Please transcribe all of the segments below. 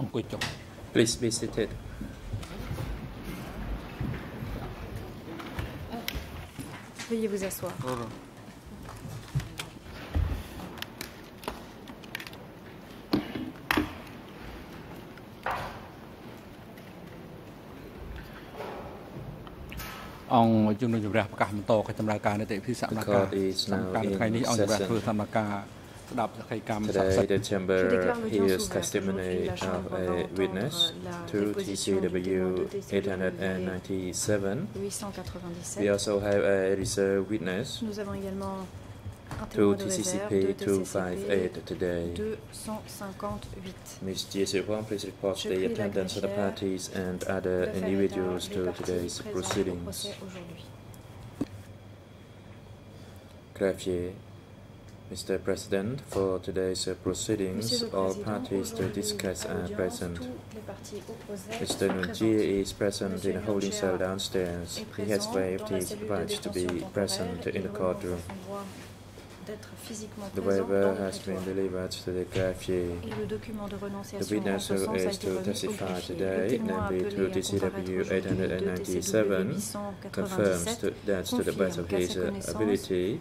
I'm good, John. Please be seated. Veuillez vous asseoir. Voilà. The court is now in session. Today, the chamber hears testimony of a witness to TCW 897. We also have a reserve witness to TCCP 258 today. Ms. Jesse Huang, please report the attendance of the parties and other individuals to today's proceedings. Greffier. Mr. President, for today's uh, proceedings, Monsieur le all Président, parties to aujourd'hui, discuss à are l'audience, present. tous les parties opposées Mr. sont Nunji présentes. is present Monsieur in a holding Nunji cell downstairs. est He has présent waived dans la his cellule de right to be détention present temporaire. in the Il courtroom. renonce à son droit d'être physiquement The présent waiver dans le has been prétoire. delivered to the greffier. Et le document de The renonciation en witness ce who sens a is été to remis au testify greffier. Le today, témoin namely appelé to à DCW comparaître aujourd'hui de 897, TCW confirms 897 to, that to the best of confirme qu'à his sa uh, connaissance, ability,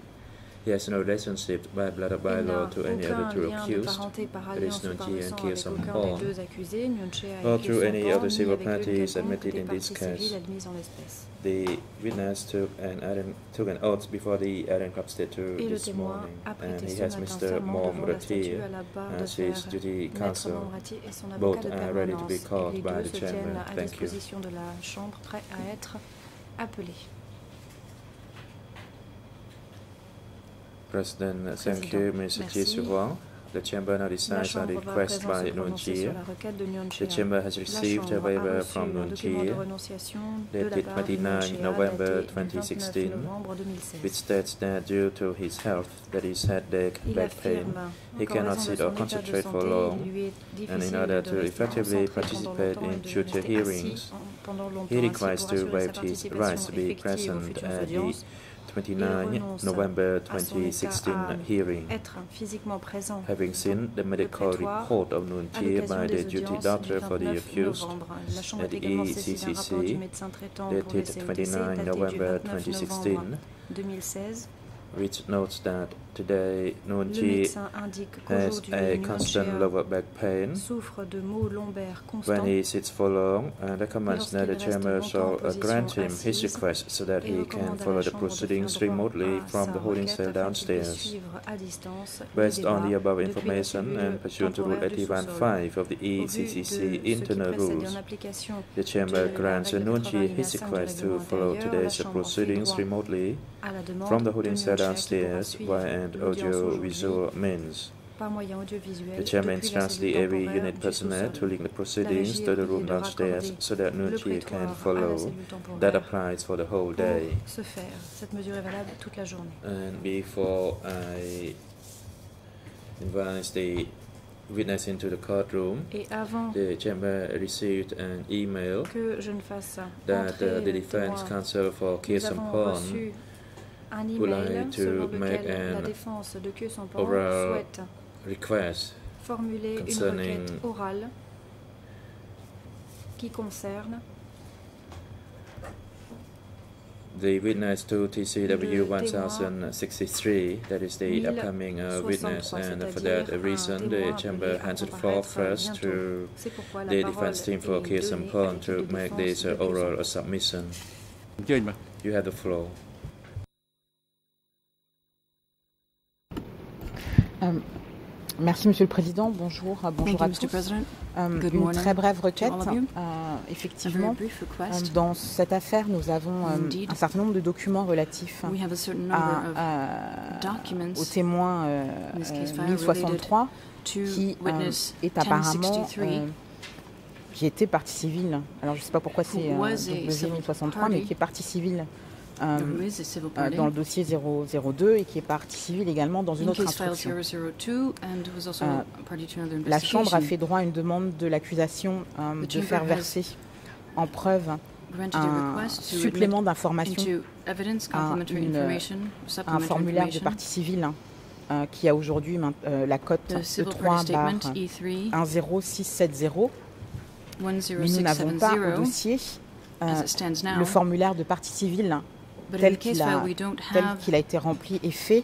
he has no relationship by blood or by il n'a law to any other aucun two lien de accused. parenté par There is alliance ou par Nunji le and sang Kyo avec Sam aucun Hong, des deux accusés, Nyunche a or avec through any Sampan, other ni civil avec l'une parties quelconque admitted des in this parties civiles case. admises en l'espèce. The witness took an, iron, took an oath before the Iron Club Statue Et le this témoin morning, a and prêté he ce has matin Mr. serment Mom devant la statue Ratir à la barre de as fer. his duty Maître counsel. Mamrati et son Both avocat de are ready to be permanence. called Et les by deux the se tiennent chamber. à Thank you. President thank you, Mr. Minsatisova. The chamber now decides on request by Nunchia. The chamber has received a waiver from Nunchia dated 29 November 2016, which states that due to his health, that is headache, back pain, he cannot sit or concentrate for long, and in order to effectively participate in future hearings, he requires to waive his rights to be present at the 29 November 2016 hearing. Having seen the medical report of Nuntier by the duty doctor for the accused at ECCC dated 29 November 2016, which notes that today Le Nunji médecin indique has qu'aujourd'hui, a Nyonche constant lower back pain souffre de maux lombaires when constants he sits for long and recommends that the lorsqu'il reste chamber longtemps shall en uh, position grant him his assise, request so that et he can recommande à la follow the Chambre de proceedings faire droit remotely à from sa the holding requête cell afin qu'il puisse downstairs. suivre à distance les Based on the débats above depuis la information cellule and pursuant to Rule temporaire du sous-sol. 81.5 of the Au vu de ECCC ce qui internal précède et rules, en application the chamber de la grants règle Nunji 80 his du request to règlement follow intérieur, la today's Chambre fait proceedings droit remotely à la demande from the de holding cell Nyonche qui pourra downstairs suivre via an l'audience aujourd'hui audio-visual means. par moyen audiovisuel The chairman depuis la instructs the cellule AV temporaire unit du personnel to sous-sol. link the proceedings régie to est the room priée de downstairs raccorder so that le Nunji can prétoire à la follow. cellule That temporaire applies for the whole day. pour se faire. Cette mesure est valable toute la journée. And before I invite the witness into the courtroom, Et avant the chamber received an email que je ne fasse that entrer uh, the le defense témoin, counsel for nous Kye would like to make an oral request concerning the witness to TCW 1063, that is the upcoming uh, witness, and for that reason, the chamber hands it forth first to the defense team for Kirsampon to make this uh, oral submission. You have the floor. Euh, Merci Monsieur le Président. Bonjour, euh, bonjour Thank à tous. Euh, une morning très brève requête. effectivement, dans cette affaire, nous avons un certain nombre de documents relatifs à, euh, euh, file 1063 to qui est apparemment 1063 qui était partie civile. Alors je ne sais pas pourquoi c'est Who euh, was a W civil 1063, mais qui est partie civile euh, euh, dans le dossier 002 et qui est partie civile également dans une autre instruction. 002 and was also Euh, La Chambre a fait droit à une demande de l'accusation de faire verser en preuve un supplément d'information à un formulaire de partie civile hein, euh, qui a aujourd'hui euh, la cote The civil E3 party barre statement E3 10670 mais nous n'avons pas au 10670 dossier euh, le formulaire de partie civile But in tel qu'il a, été rempli et fait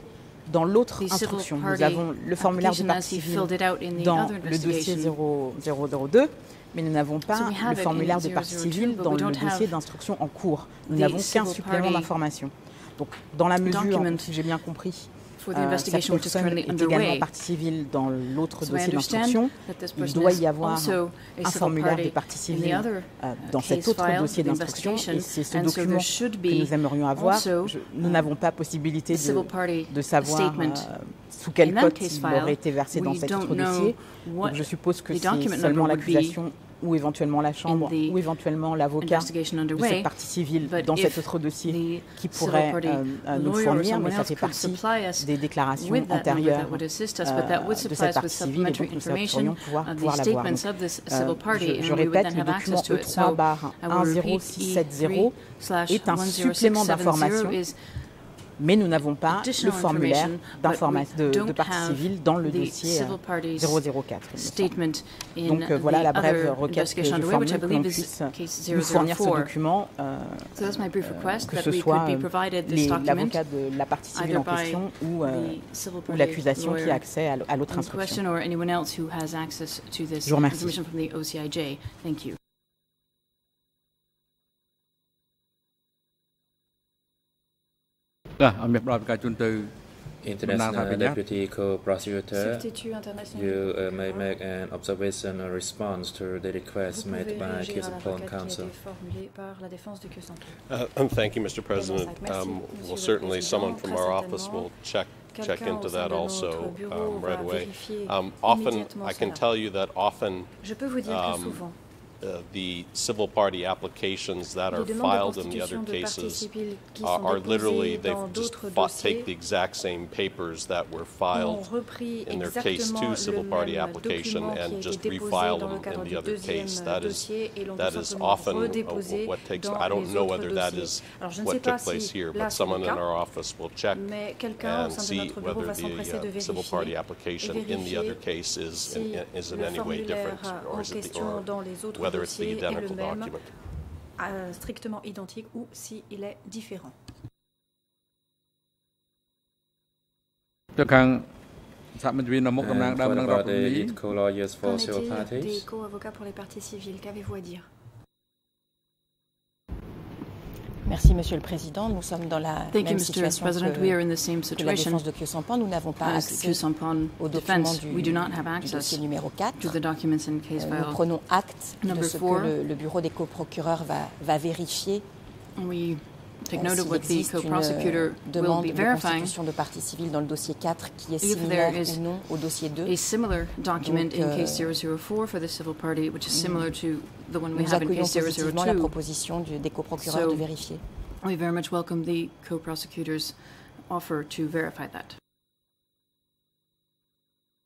dans l'autre civil instruction. Nous avons le formulaire de in the dans le dossier investigation. 0, 002, mais nous n'avons pas le formulaire de partie 002, civile but dans le don't dossier have d'instruction en cours. Nous n'avons qu'un civil supplément d'information. Donc, dans la mesure, si j'ai bien compris, euh, cette personne est également partie civile dans l'autre So dossier d'instruction. Il doit y avoir un civil formulaire de party partie in the civile other euh, uh, dans cet autre dossier d'instruction et c'est ce and document should que be nous aimerions avoir. Je- nous n'avons pas possibilité de, savoir euh, sous quel code il file. aurait été versé dans cet autre know dossier. what Donc je suppose que c'est seulement l'accusation ou éventuellement la chambre ou éventuellement l'avocat de cette partie civile dans cet autre dossier qui pourrait euh, euh, nous fournir, mais ça fait partie des déclarations antérieures euh, de cette partie civile et donc nous pourrions pouvoir, pouvoir l'avoir. euh, je, je répète, le document access to it. E3 So barre I will repeat 10670 E3 est un supplément d'information 10670 is mais nous n'avons pas le formulaire de, de partie civile dans le dossier civil euh, party's 004. il me semble. statement in Donc euh, voilà la brève requête que believe is puisse nous fournir ce 004. document, euh, So request, que that ce we soit could be euh, provided this les- document, l'avocat de la partie civile en question ou, euh, l'accusation qui a accès à l'autre in instruction. Je vous remercie. International Menang Deputy Co-Prosecutor, Substitut international. you uh, may make an observation or response to the request Vous made pouvez by réagir Case à la Upon requête qui a Counsel. été formulée par la défense de Q100. Uh, um, Thank you, Mr. President. Merci, Um, Monsieur Well, le certainly Président. someone from our Très office certainement, will check, check Quelqu'un into au sein that de also notre bureau um, va right away. vérifier Um, Often, immédiatement I can cela. tell you that often Je peux vous dire que um, souvent, uh, the civil party applications that les are demandes de filed in the other constitution de parties cases civiles qui are sont are literally, déposées dans they've just d'autres fought, take the dossiers exact same papers that were ont filed repris in their case exactement two le civil party même application document qui a and été just déposé refile dans le them cadre in the du other deuxième case. That is, dossier et l'ont that tout is simplement often uh, redéposé what takes, dans I don't les know autres whether that dossiers. is Alors je ne sais what pas took place si here, là but c'est someone le in cas, our office will check mais quelqu'un au and sein de see notre bureau whether va s'empresser de the uh, civil party vérifier application et in the other vérifier case is si in, is in le any way different, formulaire or en is it the, question or dans les autres whether it's the identical même, document. Euh, strictement identique ou s'il si est différent. And des co-avocats pour les parties civiles, qu'avez-vous à dire? Merci, Monsieur le Président. Nous sommes dans la Thank you, même Mr. situation President. que, We are in the same que la défense de Kyosampan. Nous n'avons pas as accès Kusampon au document defense. du, We do not have du access dossier numéro 4. to the documents in case Euh, Nous prenons acte de ce four. que le, le bureau des coprocureurs va, va vérifier We take euh, note of s'il what the existe une co-prosecutor euh, will be verifying. de partie civile dans le dossier 4 qui est If similaire there is ou non au dossier 2. A similar document Donc, in euh, case 004 for the civil party, which is similar to the one we have in case positivement la 002. proposition du- des coprocureurs So- de vérifier. We very much welcome the co-prosecutor's offer to verify that.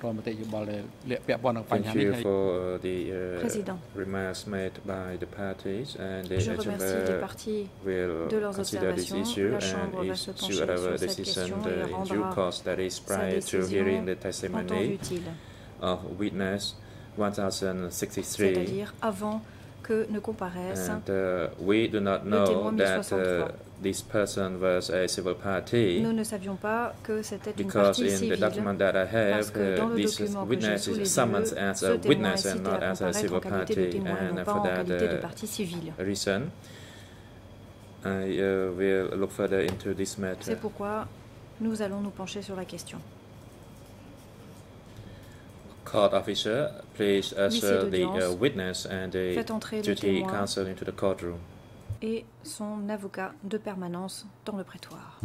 អរជំរាបអរគុណនៅរាល់មតិយោបល់ដែលលាក់ពាក់ព័ន្ធនឹងបញ្ហា Thank នេះ you ហើយ for uh, the uh, Président. remarks made by the parties and the Je remercie les chamber parties will de leurs consider this observations. issue La Chambre va and se pencher issue whatever sur cette decision question the et in rendra due course that is sa prior to décision hearing the en temps testimony utile, of witness 1063 c'est-à-dire avant que ne comparaisse and uh, we do not Le know témoin that uh, 1063. this person was a civil party Nous ne savions pas que c'était une because partie in the civile. document that I have, Parce que dans uh, le this document que j'ai witness sous les is yeux, summoned as ce a témoin est witness and cité not à as a comparaître civil en qualité de party, témoin et and non pas for en that qualité de uh, partie civile. reason, I uh, will look further into this matter. C'est pourquoi nous allons nous pencher sur la question. Court officer, please usher the d'audience, uh, witness and the Faites entrer le duty counsel into the courtroom. et son avocat de permanence dans le prétoire.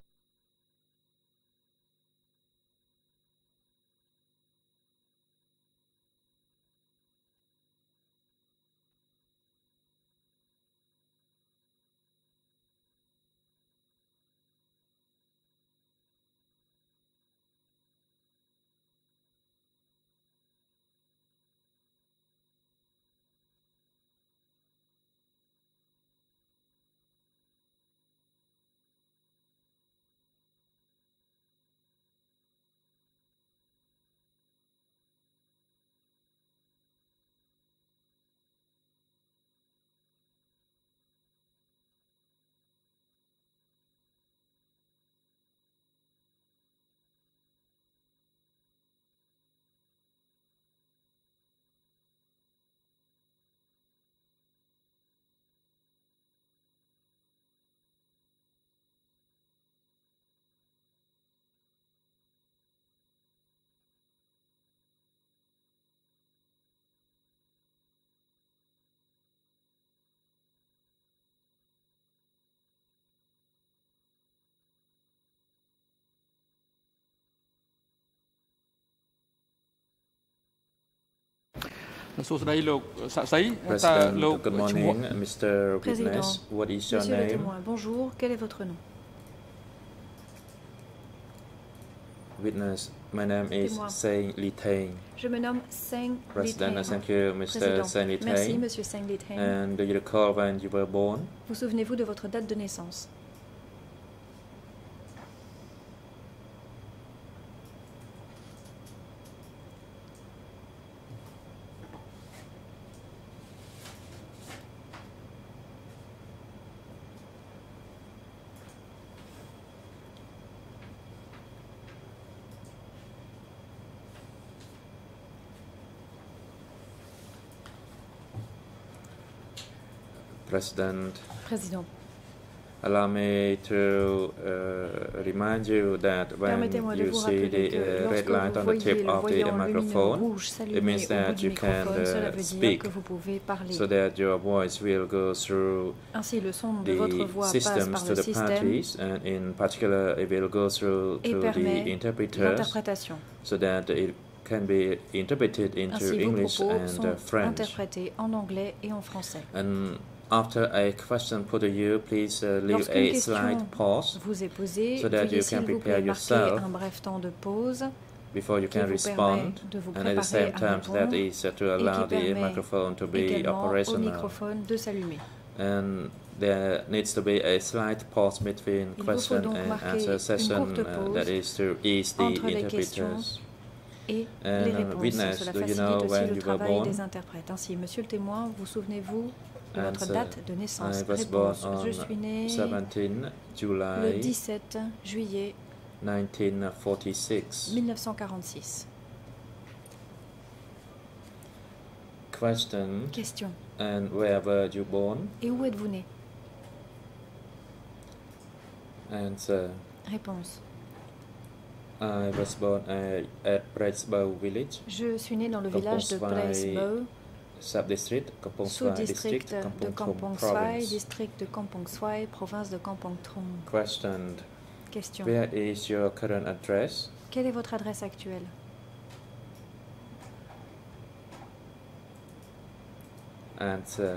សួស្តីលោកសាក់សីតើ President, លោក good ឈ្មោះ morning, Mr. Président, Witness. What is your Monsieur le name? témoin, bonjour. Quel est votre nom Witness, my name is Témoin. Saint Li Teng. Je me nomme Seng President, Liteng. thank you, Mr. Président, Saint Li merci Teng. Monsieur Seng Liteng. And do you recall when you were born? Vous souvenez-vous de votre date de naissance President, Président, allow me to uh, remind you that when permettez-moi de you vous see rappeler the que uh, red light vous on the voyez tip of the microphone, rouge it means that you can uh, speak que vous pouvez parler. so that your voice will go through Ainsi, le son de votre the voix passe systems par to the système parties, and in particular, it will go through et to the interpreters so that it can be interpreted into Ainsi, English and uh, French. en anglais et en français. And after a question put to you, please uh, leave a slight pause vous est posée, so that you can vous prepare yourself un bref temps de pause before you can respond. And at the same time, that is uh, to et allow the microphone to be operational. And there needs to be a slight pause between Il question and answer session, uh, that is to ease the interpreters. et And, les réponses. witness, Cela do you facilite know aussi when le travail born? des interprètes. Ainsi, monsieur le témoin, vous souvenez-vous votre Answer. date de naissance I was born Réponse. on Je suis né 17 le July 17 juillet 1946. 1946. Question Question. And where were you born? Et où êtes-vous né? Answer. Réponse. I was born at, at Bresbow village, Je suis né dans le village de Kampong Sous-district district, de Kampong Swai, district de Kampong Swai, province de Kampong Trong. Question. Question. Where is your current address? Quelle est votre adresse actuelle? Answer.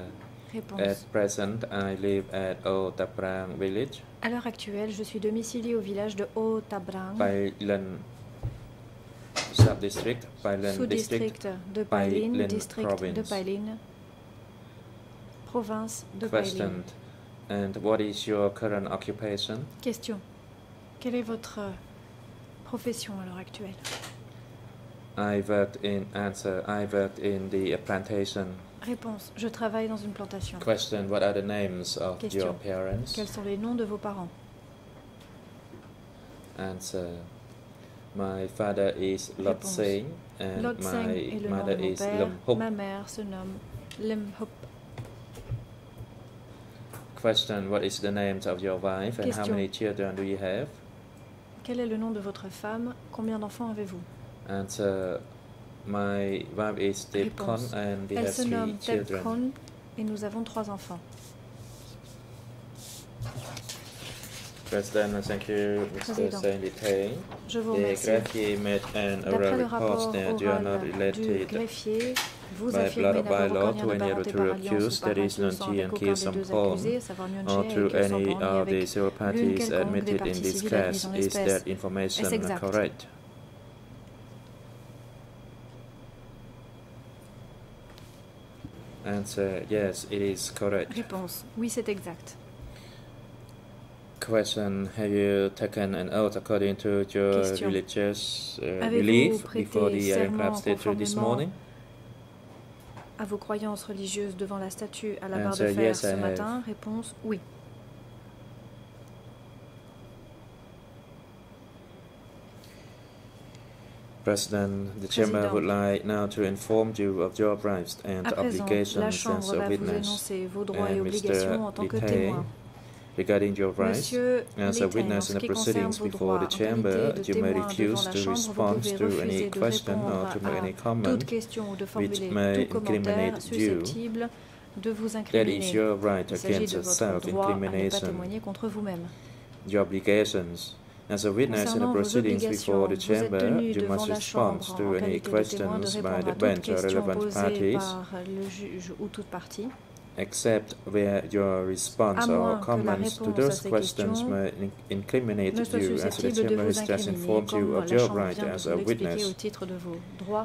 Réponse. At present, I live at Old Taprang village, À l'heure actuelle, je suis domicilié au village de Tabrang, Lin sub-district, Pai Lin district. de Pailin, Pailin district de province. Pailin, province de Pailin. Question. And what is your current occupation? Question. Quelle est votre euh, profession à l'heure actuelle? I worked in answer. I worked in the plantation. Réponse. Je travaille dans une plantation. Question. What are the names of Question. your parents? Quels sont les noms de vos parents? Answer. My father is Lot. Singh and Lotseng my mother is. Lum Hook. Ma mère se nomme Lim Hup. Question. What is the names of your wife and how Question. many children do you have? Quel est le nom de votre femme? Combien d'enfants avez-vous? Answer. My wife is Tip Kon and we Elle have se three nomme Teb children. Et nous avons trois enfants. President, thank you, Mr. Président. Sandy Tay. Je vous The remercie. greffier made an D'après oral le report rapport that you are not oral du related greffier, vous by affirmez blood or by n'avoir law aucun to lien any de of parenté the par two alliance accused, ou par that is inclusion Nunchi avec and aucun Kil des deux Sampon, accusés, à savoir Nyonche or et through Kil any Sampon, ni of the avec civil l'une parties quelconque des admitted in parties this civiles case. admises en Is espèces. that information Est-ce exact? correct? Answer, yes, it is correct. Réponse. Oui, c'est exact. Question, have you taken an oath according to your Question. religious uh, belief before the serment statue this morning? À vos croyances religieuses devant la statue à la barre de fer yes, I ce have. matin Réponse. Oui. President, the Chamber would like now to inform you of your rights and présent, obligations as a witness and Mr. regarding your rights. Monsieur As a Litay, en witness ce in the qui concerne proceedings vos before droits, the en qualité Chamber, de you may témoin devant refuse la to Chambre, vous respond pouvez to any refuser de question or répondre to make any à comment toute question ou de formuler may tout commentaire incriminate you. susceptible de vous That is incriminer. your right Il s'agit against de votre droit à ne pas self-incrimination. témoigner contre vous-même. Your obligations As a witness in the Concernant vos proceedings before the obligations, vous êtes chamber, tenu you devant must la respond Chambre to en any qualité de témoin de questions by répondre the à toutes bench or questions relevant posées parties, except where your response or comments to those questions may incriminate you, as the chamber has just informed you of your right as a witness.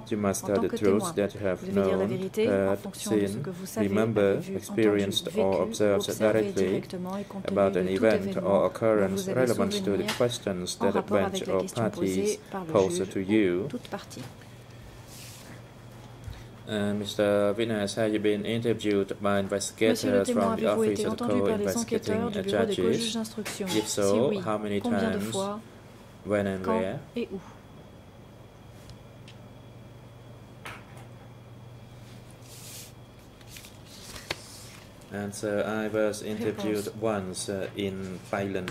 You must tell the truth that you have known, heard, seen, remembered, experienced, or observed directly about an event or occurrence relevant to the questions that a bench or parties posed to you. Uh, Mr. Have you been interviewed by investigators from the Office of the entendu par les enquêteurs Co-Investigating bureau des co-juges Judges? If Si so, oui, how many times, fois, when and where? et où Answer, I was interviewed once uh, in Thailand.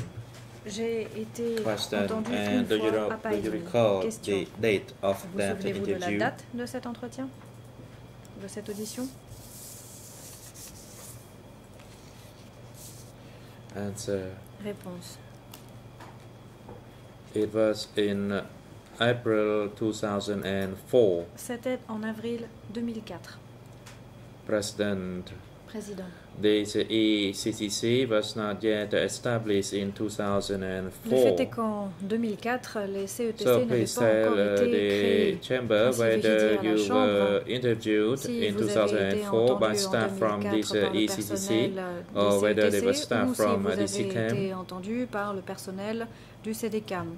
J'ai été Question, entendu and une do you, fois ro- à do you recall Question. the date of Vous that souvenez-vous de la interview? date de cet entretien De cette audition Answer, Réponse. it was in April 2004. C'était en avril 2004. President, Président. This ECCC was not yet established in Le fait est 2004. qu'en 2004, les CETC So n'avaient please pas tell encore uh, été the créés. chamber Ainsi, whether you Chambre were interviewed Si in vous avez été 2004 by staff from 2004 this uh, ECCC personnel euh, or whether they were staff from vous uh, the CCAM. été entendu par le personnel du CDCAM.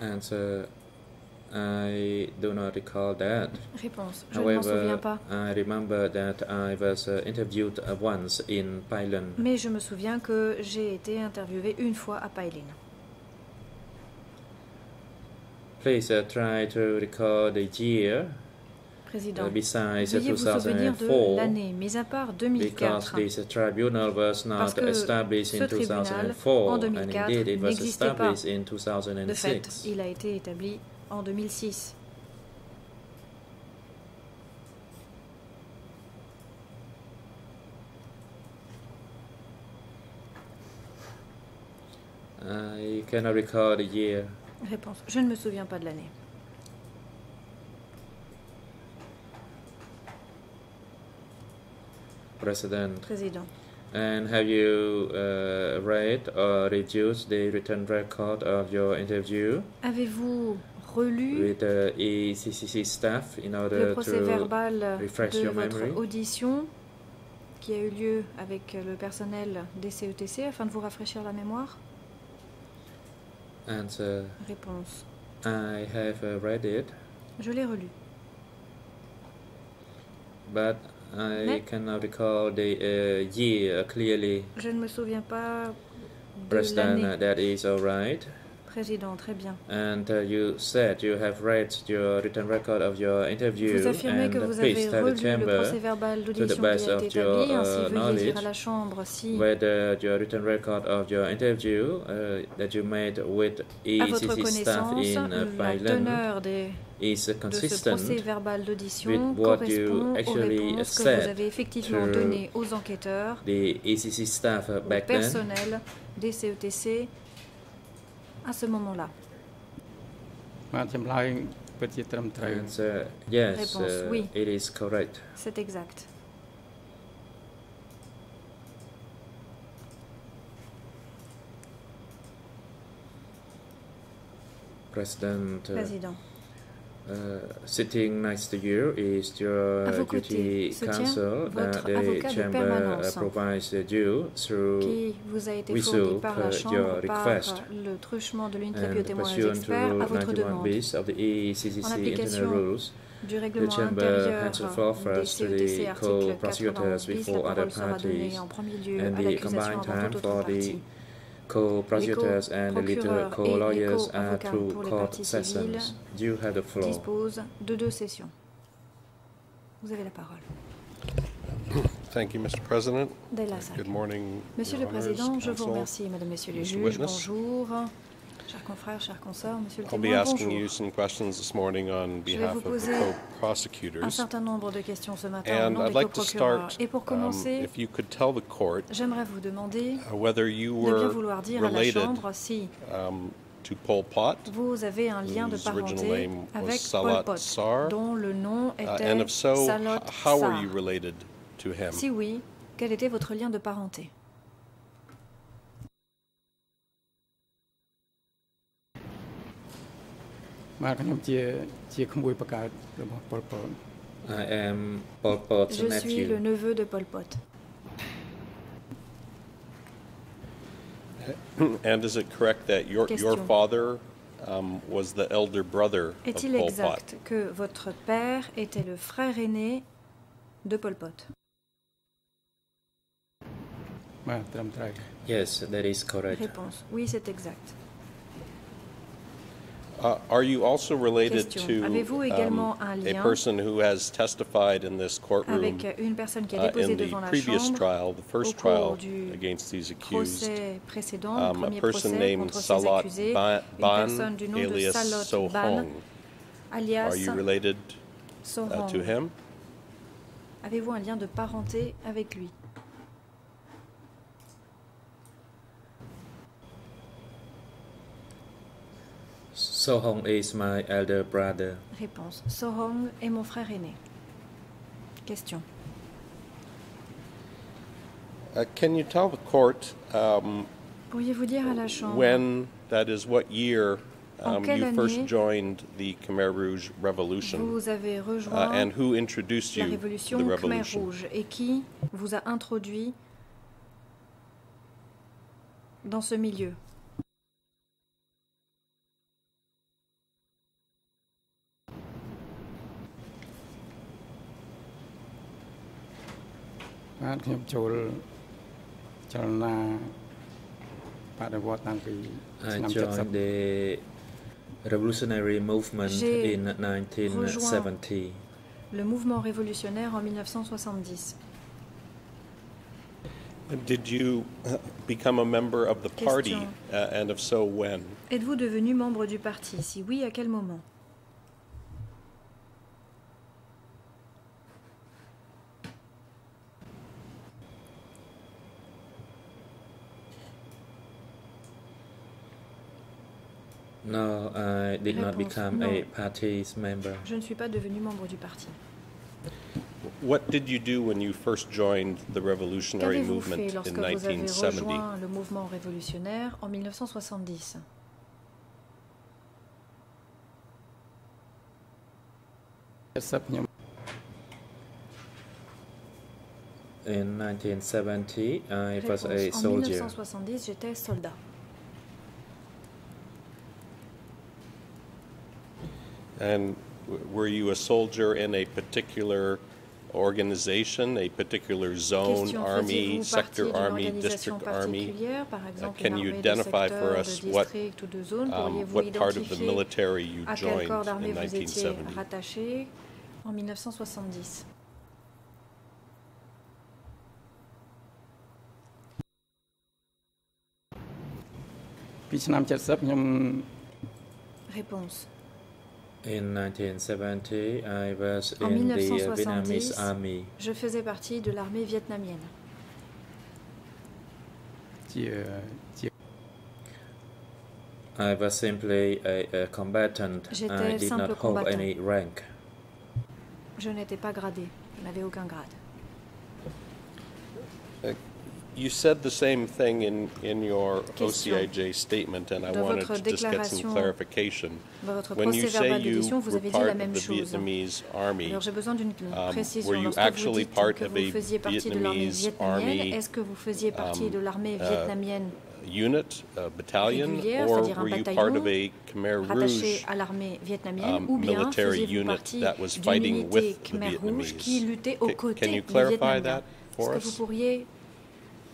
Answer, I do not recall that. Réponse. Je ne m'en souviens However, pas. I remember that I was uh, interviewed uh, once in. Mais je me souviens que j'ai été interviewé une fois à Pailin. Please uh, try to recall the year Président. uh, besides Veuillez vous souvenir de 2004 l'année, mis à part because 2004. this uh, tribunal was Parce not que established ce in tribunal, 2004 en and 2004, indeed it was n'existait pas. established in De fait, 2006. il a été établi en 2006. I cannot recall the year. Réponse. Je ne me souviens pas de l'année. President. Président. And have you uh, read or reviewed the written record of your interview? Avez-vous relu with the ECCC staff in le order procès to verbal refresh de your votre memory? audition qui a eu lieu avec le personnel des CETC afin de vous rafraîchir la mémoire Answer, Réponse. I have uh, read it, Je l'ai relu. but I Mais- cannot recall the uh, year clearly. Je ne me souviens pas de President, uh, l'année. that is all right. Président, très bien. And uh, you said you have read your written record of your interview, Vous affirmez and que vous avez le procès verbal d'audition qui best a of été your, établi, ainsi uh, veuillez dire à knowledge, la Chambre si, whether your written record of your interview uh, that you made with ECC staff in uh, Thailand is de ce consistent procès verbal d'audition with what you correspond aux actually réponses que said vous avez effectivement to données aux enquêteurs, the ECC staff au back then. personnel des CETC à ce moment-là uh, yes, Réponse, uh, oui. It is. C'est exact. President, uh, Président uh, sitting next to you is your À vos duty côtés se tient counsel votre that the avocat de chamber uh, permanence. provides you through qui vous a été we fourni sought, par la uh, Chambre your par request. le truchement de l'unité and témoins des pursuant to experts Rule à votre 91 demande bis of the ECCC En internal application rules. du The règlement chamber intérieur henceforth des refers to CETC the article 91 co-prosecutors bis, la before other parole sera parties donnée en premier lieu and à the l'accusation combined avant time toute for autre the partie. Co-prosecutors and the little procureurs et co-lawyers les are through court sessions. You have the floor? dispose de deux sessions. Vous avez la parole. Thank you, Mr. President. Good morning, Monsieur le Président, je vous remercie, Mesdames, Messieurs les Mr. juges. Witness. Bonjour. Chers confrères, chers consorts, monsieur le I'll be témoin, asking you bonjour. some questions this morning on Je vais behalf vous of the poser Un co-prosecutors. certain nombre de questions ce matin au And nom I'd des like to coprocureurs. start, Et pour um, commencer, if you could tell the court j'aimerais vous demander uh, whether you de bien were vouloir dire à la related Chambre si um, to Pol Pot, vous avez un lien de whose original parenté name was avec Salat Pol Pot, Sar. dont le nom uh, était and if so, h- Salot how Sar. are you related to him? Si oui, quel était votre lien de parenté " បាទខ្ញុំជាជាក្មួយបង្កើតរបស់ប៉ុលពត I am Pol Pot's Je suis le nephew. neveu de Pol Pot. And is it correct that your your Question. father um, was the elder brother of Est-il Pol Pot? exact que votre père était le frère aîné de Pol Pot បាទត្រឹមត្រូវ Yes, that is correct. Réponse Oui, c'est exact. Uh, are you also related Question. to um, a person who has testified in this courtroom Avec une personne qui a uh, in the devant previous Chambre trial, the first trial against these accused? procès précédent, le Um, a person named Salat accusés, Ban, Ban personne du nom de alias Ban, Sohong. alias Are you related uh, to him? Avez-vous un lien de parenté avec lui Sohong is my elder brother. Réponse Sohong est mon frère aîné. Question. Uh, can you tell the court um, Pourriez-vous dire à la Chambre when, that is, what year En um, quelle you first année joined the Khmer Rouge Revolution? vous avez uh, rejoint and who introduced la you to révolution the Khmer revolution? Rouge? Et qui vous a introduit dans ce milieu " បាទខ្ញុំចូលចលនាបដិវត្តន៍តាំងពី I ឆ្នាំ joined the revolutionary movement J'ai in 1970. le mouvement révolutionnaire en 1970. Did you uh, become a member of the party, Question. uh, and if so, when? Êtes-vous devenu membre du parti Si oui, à quel moment No, I did not become non. a party's member. Je ne suis pas devenu membre du parti. What did you do when you first joined the revolutionary Qu'avez-vous movement fait in lorsque vous avez 1970? rejoint le mouvement révolutionnaire en 1970 70ខ្ញុំ In 1970, I was a Réponse. En soldier. 1970, j'étais soldat. And were you a soldier in a particular organization, a particular zone, Question, army, sector army, district army? Uh, can you identify for us what, um, what part of the military you joined in 1970? Réponse. In 1970, I was En in the 1970, Vietnamese army. Je faisais partie de l'armée vietnamienne. I was simply a, a combatant. J'étais I did simple not hold combattant. any rank. Je n'étais pas gradé. Je n'avais aucun grade. You said the same thing in, in your Question. OCIJ statement, and I Dans wanted to just get some clarification. When you say you were avez dit la part même of the chose. Vietnamese army, Alors j'ai besoin d'une um, précision. were you actually part of a faisiez partie de l'armée Vietnamese army, est-ce que vous faisiez partie um, de l'armée uh, vietnamienne unit, a battalion, or were you part of a Khmer Rouge um, military unit that was fighting with the Vietnamese? Can you clarify that for us?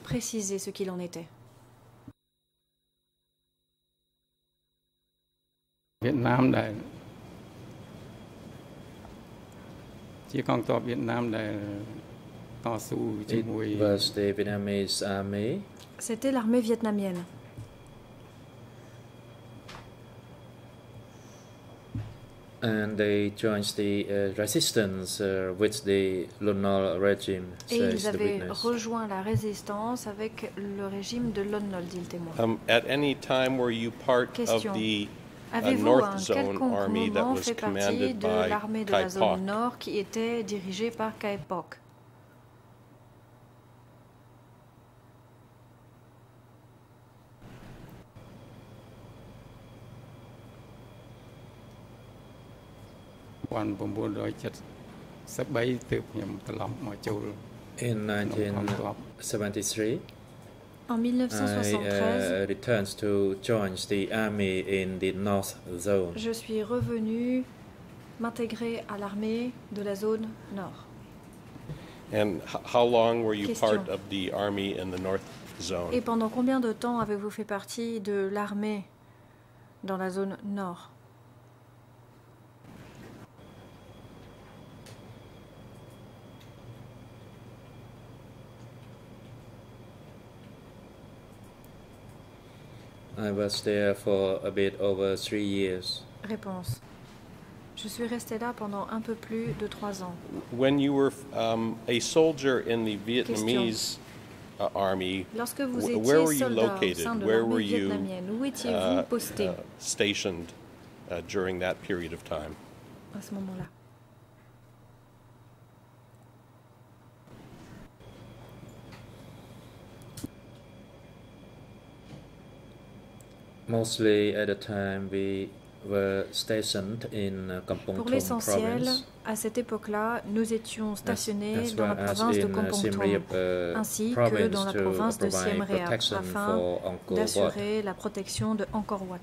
préciser ce qu'il en était. C'était l'armée vietnamienne. Et says ils the avaient rejoint la résistance avec le régime de Lon Nol, dit le témoin. Um, at any time were you part Question. of the uh, Avez-vous North un Zone quelconque Army that moment was fait partie commanded de l'armée de la zone nord qui était dirigée par Kai Pak1973ទើបខ្ញុំត្រឡប់មកចូល In ក្នុងកងទ័ព 1973, En I 1973, uh, returned to join the army in the North Zone. je suis revenu m'intégrer à l'armée de la zone nord. And h- how long were you Question. part of the army in the North Zone? Et pendant combien de temps avez-vous fait partie de l'armée dans la zone nord I was there for a bit over three years. Réponse. Je suis resté là pendant un peu plus de trois ans. When you were um, a soldier in the Vietnamese uh, army, Lorsque vous étiez where were you soldat au located? sein de Where l'armée were you vietnamienne, où étiez-vous uh, posté? uh, stationed uh, during that period of time? à ce moment-là Mostly at the time we were stationed in uh, Kampong Pour l'essentiel, à cette époque-là, nous étions as, stationnés as dans la well as province de in uh, Kampong Thom, uh, ainsi que province dans la province de Siem Reap, afin d'assurer la protection de Angkor Wat.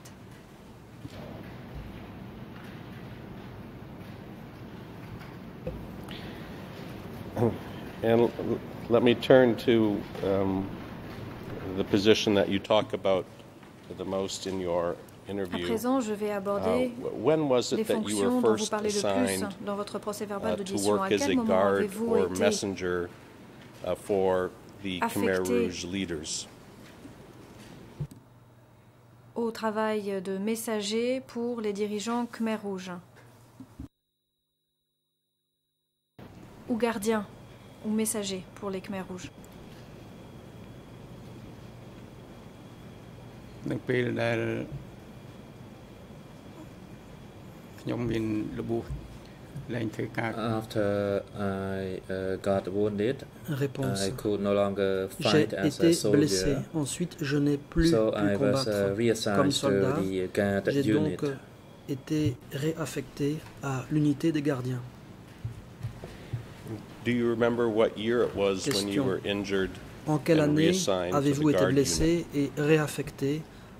And let me turn to um, the position that you talk about the most in your À présent, je vais Uh, aborder was les it that you fonctions were dont vous first parlez le plus dans votre procès uh, d'audition. À work as quel a moment guard avez-vous or été messenger uh, for the Khmer affecté Rouge leaders? au travail de messager pour les dirigeants Khmer Rouge Ou gardien ou messager pour les Khmer Rouges ពេលដែលខ្ញុំមានរបួសលែងធ្វើការ After I uh, got wounded, Réponse. I could no longer J'ai fight as a été blessé. soldier, Ensuite, je n'ai plus so pu I was uh, combattre comme reassigned to soldat. the guard J'ai unit. donc euh, été réaffecté à l'unité des gardiens. Do you remember what year it was when you Question. were injured En quelle and année reassigned to the avez-vous été guard blessé unit? et réaffecté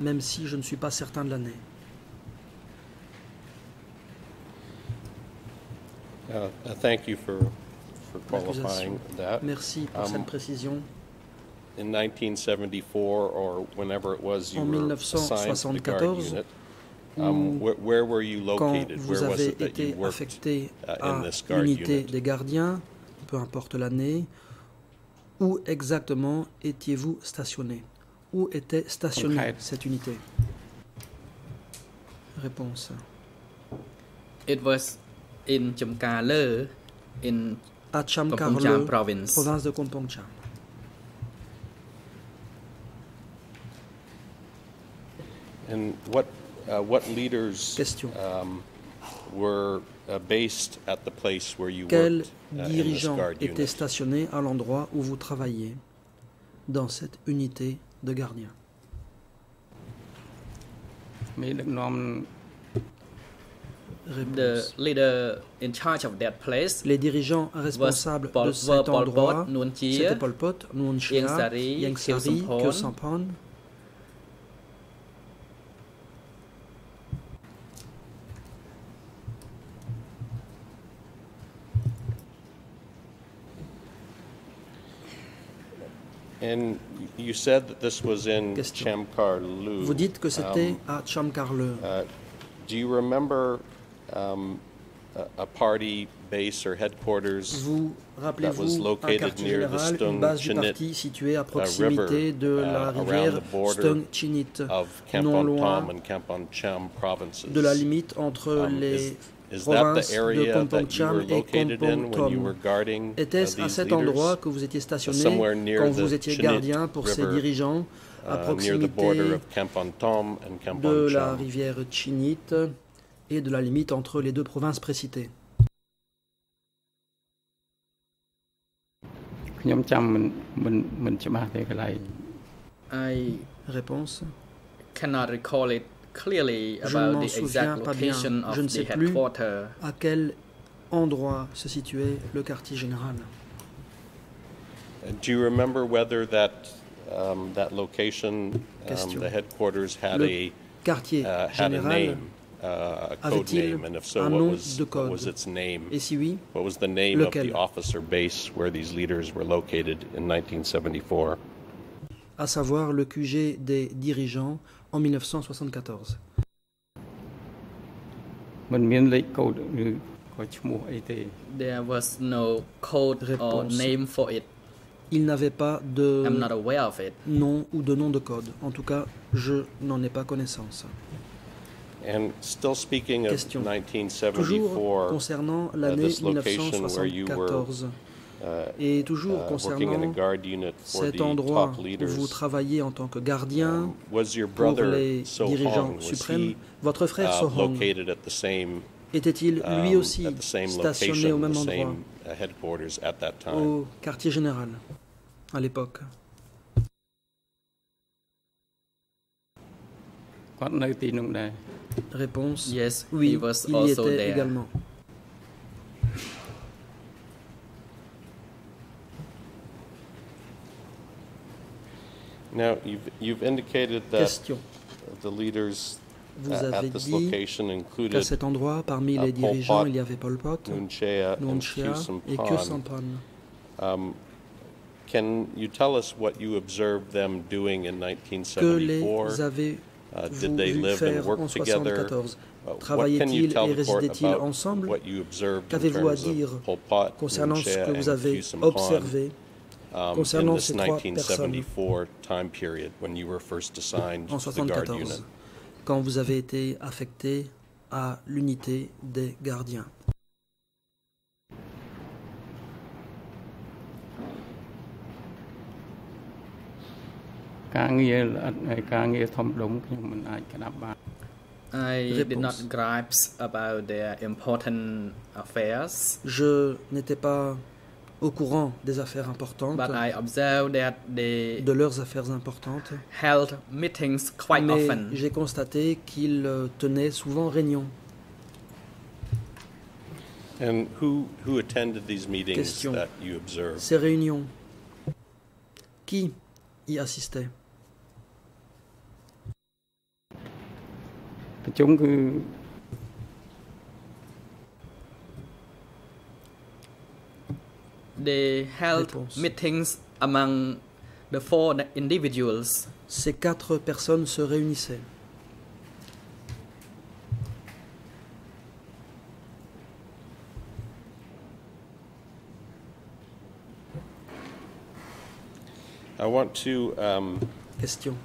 même si je ne suis pas certain de l'année. Uh, Thank you for, for qualifying that. Merci pour Um, cette précision. In 1974, or whenever it was you En were assigned to the guard 1974, unit, ou um, wh- where were you Quand vous Where avez été affecté uh, à l'unité unit? des gardiens, peu importe l'année, où exactement étiez-vous stationné? Où était stationnée cette unité? Réponse. It was in Chumkale in À Kampong Chamkarle, Cham province. province de Kompong Cham. And what, uh, what leaders Question. um, were uh, based at the place where you Quels worked uh, in this dirigeants étaient unit? stationnés à l'endroit où vous travaillez dans cette unité de gardien. The leader in charge of that place les dirigeants responsables de cet endroit, c'était Pol Pot, Nguyen Chia, Yang Sari, you said that this was in Question. Chamkarlu. Vous dites que c'était Um, à Chamkarle. uh, do you remember um, a, a party base or headquarters Vous that was un located near the général, une Stung base du Chinit parti située à uh, proximité river, de la uh, around rivière the border Stung Chinit, of non Kampong loin Tom and Kampong Cham provinces? de la limite entre Um, les province de Componchan et Kompong Tom. Était-ce à cet endroit que vous étiez stationné quand vous étiez gardien pour ces dirigeants à proximité de la rivière Chinite et de la limite entre les deux provinces précitées. Réponse? Cannot recall it clearly Je ne about m'en the exact souviens pas bien. location of Je ne the sais plus headquarter. à quel endroit se situait le quartier général. And Do you remember whether that, um, that location, um, the headquarters had Le a, quartier uh, had a général name, uh, a code avait-il name? And if so, un what nom was, de what code? was its name? Et si oui, What was the name of the officer base where these leaders were located in 1974? à savoir le QG des dirigeants en 1974. There was no code or name for it. Il n'avait pas de I'm not aware of it. nom ou de nom de code. En tout cas, je n'en ai pas connaissance. And still speaking of Question. 1974, Toujours concernant uh, l'année 1974. Et toujours concernant cet endroit où vous travaillez en tant que gardien pour les dirigeants suprêmes, votre frère Sohong était-il lui aussi stationné au même endroit, au quartier général, à l'époque. Réponse. Yes, oui, il y était également. Now, you've, you've indicated that Question. the leaders Vous avez at this dit location qu'à included cet endroit, parmi les dirigeants, Pot, il y avait Pol Pot, Nuon Chea, and Nuon Khieu Chea et. Um, can you tell us what you observed them doing in Que les 1974? avez Uh, did they vu live and faire en work together? 74 Uh, what can you Travaillaient-ils tell et the court résidaient-ils about ensemble what you observed in Qu'avez-vous à terms of dire Pol Pot, concernant ce que vous and avez observé? um, in this ces trois personnes 1974 time period when you were first assigned to the guard unit? quand vous avez été affecté à l'unité des gardiens. I did not grasp about their important affairs. Je n'étais pas au courant des affaires importantes, but I observed that they de leurs affaires importantes, held meetings quite mais often. j'ai constaté qu'ils euh, tenaient souvent réunion. And who, who attended these meetings Question. that you observed? Ces réunions, qui y assistait? They held Réponse. meetings among the four individuals. Ces quatre personnes se réunissaient. I want to um, Question.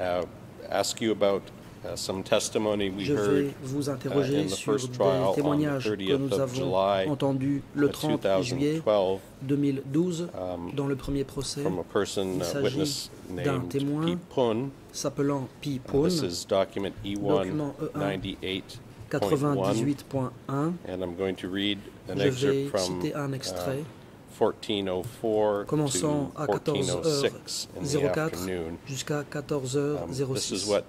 uh, ask you about uh, some testimony we Je vais heard vous uh, interroger in the sur first trial des témoignages que 30th nous avons entendus le uh, 30 juillet 2012 2012 um, dans le premier procès from a person, Il s'agit witness d'un named témoin s'appelant Pi is document E Document E1 E1 98.1. 98.1. And I'm going to read an Je vais excerpt from citer un extrait 1404 to commençant à 1406 in the 14h04 afternoon. jusqu'à Um, this is 14h06.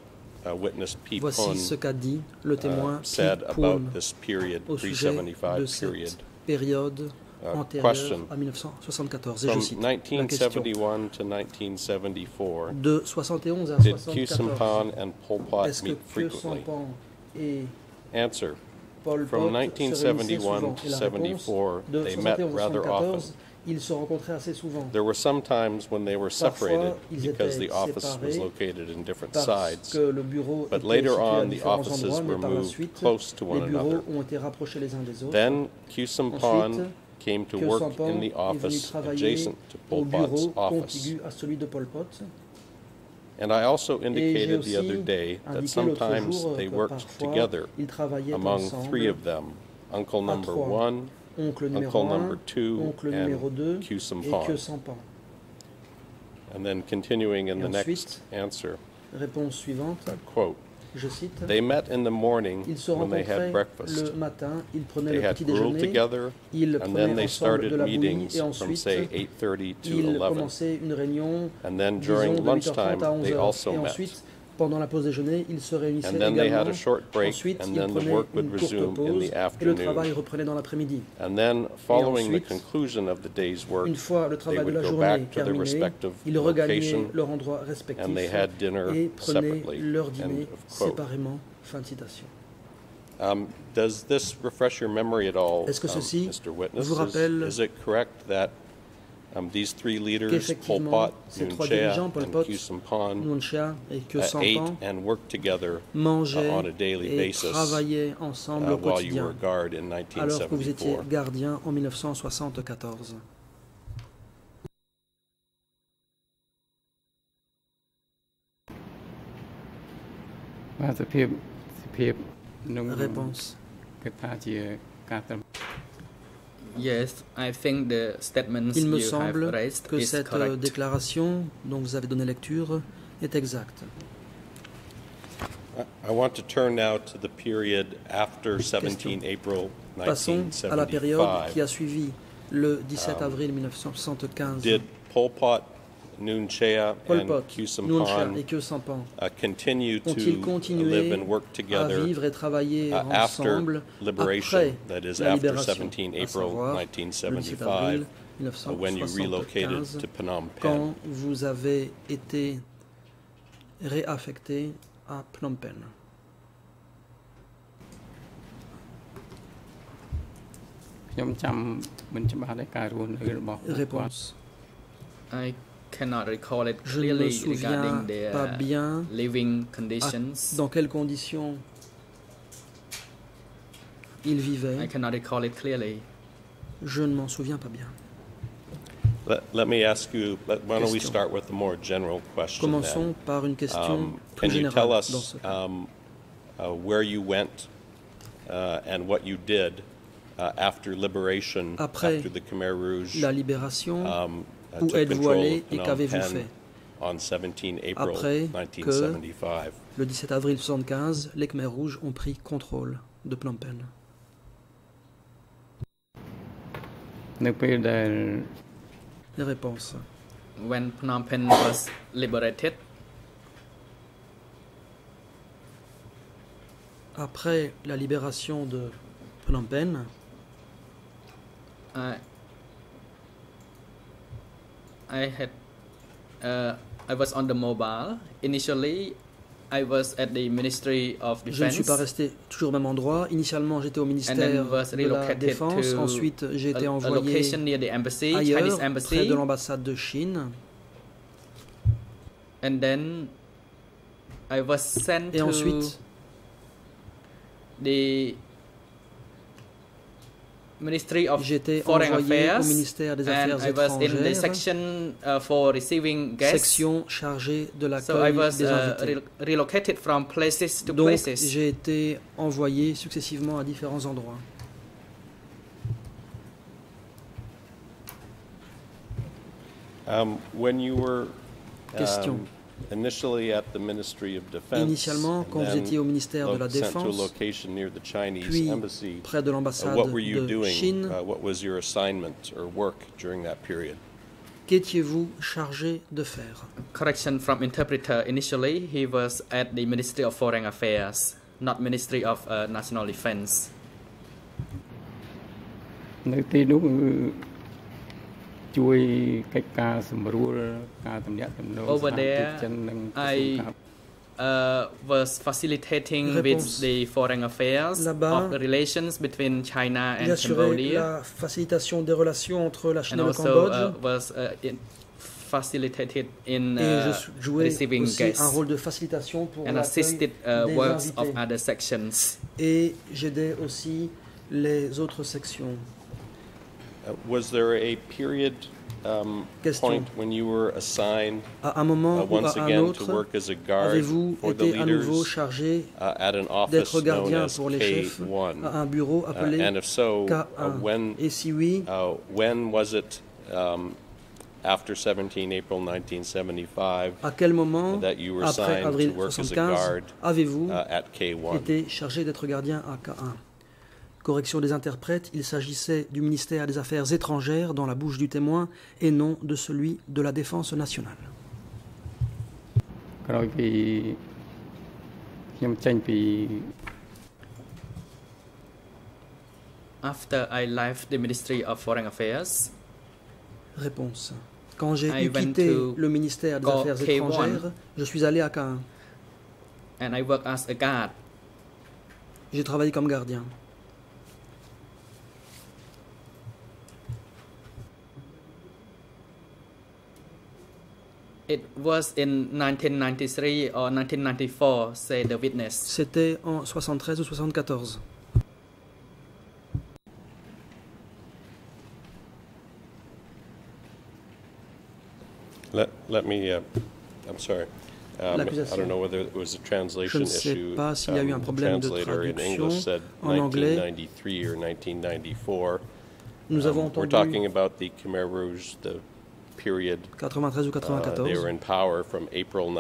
Uh. Voici ce qu'a dit le uh, témoin said Pi about Pon this period, au sujet de pre-75 period. cette période Uh, antérieure question. à 1974. Et je cite la question. 1971 to 1974, De 71 à did 74, Q-Sampan and Pol Pot est-ce que meet Khieu frequently? Sampan et Answer. Paul From Pot se réunissaient 1971 souvent to Et la réponse, 74, de they met 71 à rather often. 74, ils se rencontraient assez souvent. There were some times when they were Parfois, separated ils because étaient the office was séparés located in different parce sides. que le bureau But était later situé à on, the différents offices endroits, were mais par la moved suite, close to les one bureaux another. ont été rapprochés les uns des autres. Then Q Sampon Ensuite, came to Kyo work Sampan in the est venu office travailler adjacent to au Pol Pot's bureau office. contigu à celui de Pol Pot. And I also Et j'ai indicated the aussi other day that indiqué l'autre sometimes jour they que worked parfois, together ils travaillaient among ensemble three of them Uncle à number trois. one, Oncle numéro Uncle 1, number two, oncle numéro 2 and Q et Sampon. Kyo Sampan. And then continuing in Et the next ensuite, answer, Réponse suivante, quote, je cite. They met in the morning Ils se when they rencontraient had breakfast. le matin, ils prenaient They le had petit déjeuner, together, ils and prenaient then they ensemble started de la bouillie meetings et from ensuite say 8:30 to ils 11. commençaient une réunion And then disons, during de 8h30 lunchtime, à they 11h. also Et met. ensuite, pendant la pause déjeuner, ils se réunissaient And then they had également. a short break, ensuite, and ils then the prenaient work would une courte pause et le travail reprenait dans l'après-midi. And then, following the ensuite, conclusion of the day's work, Une fois le travail de la journée back to their terminé, respective ils regagnaient leur endroit respectif and they had dinner et prenaient separately. leur dîner séparément. Fin de citation. Um, does this refresh your memory at all, Est-ce que um, ceci Mr. Witness? vous Is- rappelle is, it correct that Um, these three leaders, Pol Pot, Nunchea, Pol Pot, uh, and et worked together uh, mangeaient on a daily et basis travaillaient ensemble au uh, while you were guard in que vous étiez gardien en 1974. Réponse. Yes, I think the statements Il me semble que cette euh, déclaration dont vous avez donné lecture est exacte. I want to turn Passons à la période qui a suivi le 17 avril 1975. Nunchea Pol Pot, et Keu Sampan ont-ils à vivre et travailler ensemble après la libération, à savoir le 17 avril 1975, quand vous avez été réaffecté à Phnom Penh. Réponse cannot recall it Je ne me clearly souviens regarding their pas bien living à- conditions. dans quelles conditions il vivait. I cannot recall it clearly. Je ne m'en souviens pas bien. Let, let me ask you, let, why don't we start with a more general question Commençons then? par une question Um, plus can you tell générale dans us ce cas. um, uh, where you went uh, and what you did uh, after liberation, Après after the Khmer Rouge La libération, um, uh, où êtes-vous allé et qu'avez-vous fait? Après que, le 17 avril 1975, les Khmers rouges ont pris contrôle de Phnom Penh. Les réponses. When Phnom Penh was liberated, après la libération de Phnom Penh, euh, I had uh, I was on the mobile. Initially, I was at the Ministry of je ne Defense. suis pas resté toujours au même endroit. Initialement, j'étais au ministère was de la Défense. to Ensuite, j'ai été envoyé location near the embassy, Chinese ailleurs, près embassy. de l'ambassade de Chine. And then I was sent Et to ensuite, the Foreign envoyé Affairs au ministère des and Affaires I was in the étrangères, section uh, for receiving guests. section chargée de So I l'accueil was des uh, invités. re- relocated from places to Donc, places. j'ai été envoyé successivement à différents endroits. Um, when you were Question. um, at the Ministry of Defense, Initialement, quand and vous then étiez au ministère de la lo- sent to a Défense, location near the Chinese puis embassy, près de uh, l'ambassade what were you de doing? Chine, Uh, what was your assignment or work during that period? qu'étiez-vous chargé de faire Correction from interpreter. Initially, he was at the Ministry of Foreign Affairs, not Ministry of uh, National Defense. នៅទីនោះគឺ ជួយកិច្ចការសម្រួលការតំណាក់តំណង Over សហភាព there, ចិននិងក្រសួង I ការ uh, was facilitating with Réponse. the foreign affairs Là-bas, of the relations between China Il and assurait Cambodia, la facilitation des relations entre la Chine and et le also Cambodge. uh, was uh, in facilitated in et uh, je jouais receiving aussi un guests rôle de facilitation pour and l'accueil assisted uh, des works of invités. other sections. Et j'aidais aussi les autres sections. Uh, was there a period um, Question. point when you were assigned À un moment uh, ou once à un again to autre, work as a guard avez-vous for the été à nouveau leaders chargé uh, at an office d'être known gardien as pour les chefs K1? à un bureau Uh, appelé and if so, uh, K1 when Et si oui, uh, when was it um, after 17 April 1975 à quel moment, that you were après assigned to avril work as a 75, guard avez-vous uh, at K1? été chargé d'être gardien à K1 Correction des interprètes, il s'agissait du ministère des Affaires étrangères dans la bouche du témoin et non de celui de la Défense nationale. After I left the Ministry of Foreign Réponse. Quand j'ai quitté le ministère des Affaires étrangères, je suis allé à Caen. J'ai travaillé comme gardien. It was in 1993 or 1994, say the witness. C'était en 73 ou 74. Let, let me, uh, I'm sorry. Um, I don't know whether it was a Je translation ne sais issue. pas s'il y a eu un Um, problème de translator in traduction English said en anglais. 1993 or 1994. Nous avons Um, We're entendu talking about the Khmer Rouge, the period 93 ou uh, they 94. were in power from April Nous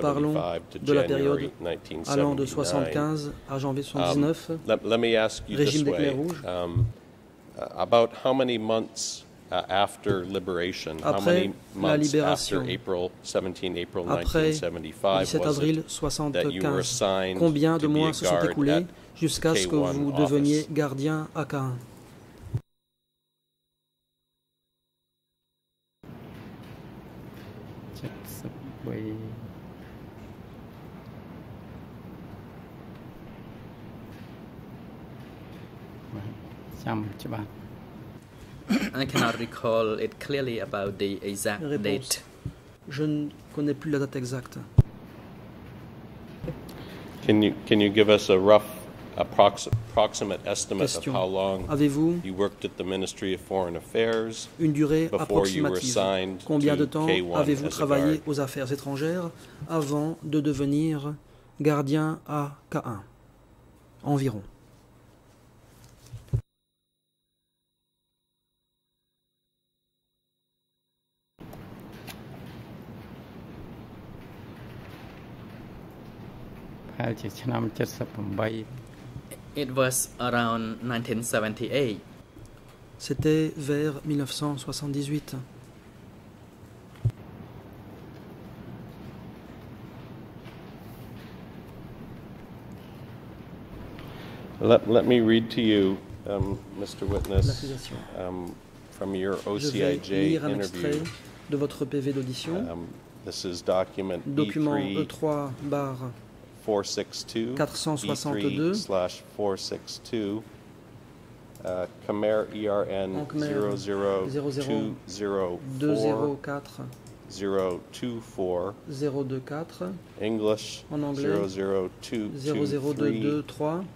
parlons 1975 to de la January période allant de 1979. 75 à janvier Um, 79. let, let me ask you this way. Um, uh, about how many months uh, after liberation, how Après many la months libération, after April 17 April Après 1975 17 was avril it that you were 75, assigned combien de mois se sont écoulés jusqu'à ce que K1 vous deveniez gardien à K1 Bye. I cannot recall it clearly about the exact Réponse. date. Je ne connais plus la date exacte. Can you can you give us a rough approximate estimate of how long you worked at the Ministry of Foreign Affairs une durée before you were Combien de temps avez-vous travaillé aux affaires étrangères avant de devenir gardien à K1 Environ. It was around 1978. C'était vers 1978. Let, let me read to you, um, Mr. Witness, L'accusation. um, from your Je vais OCIJ lire un interview. de votre PV d'audition. Um, this is document Document E3 E3 barre 462 462. E3 slash 462 uh, Khmer ERN En Khmer, 00204 204 024 024 English En anglais, 00223 00223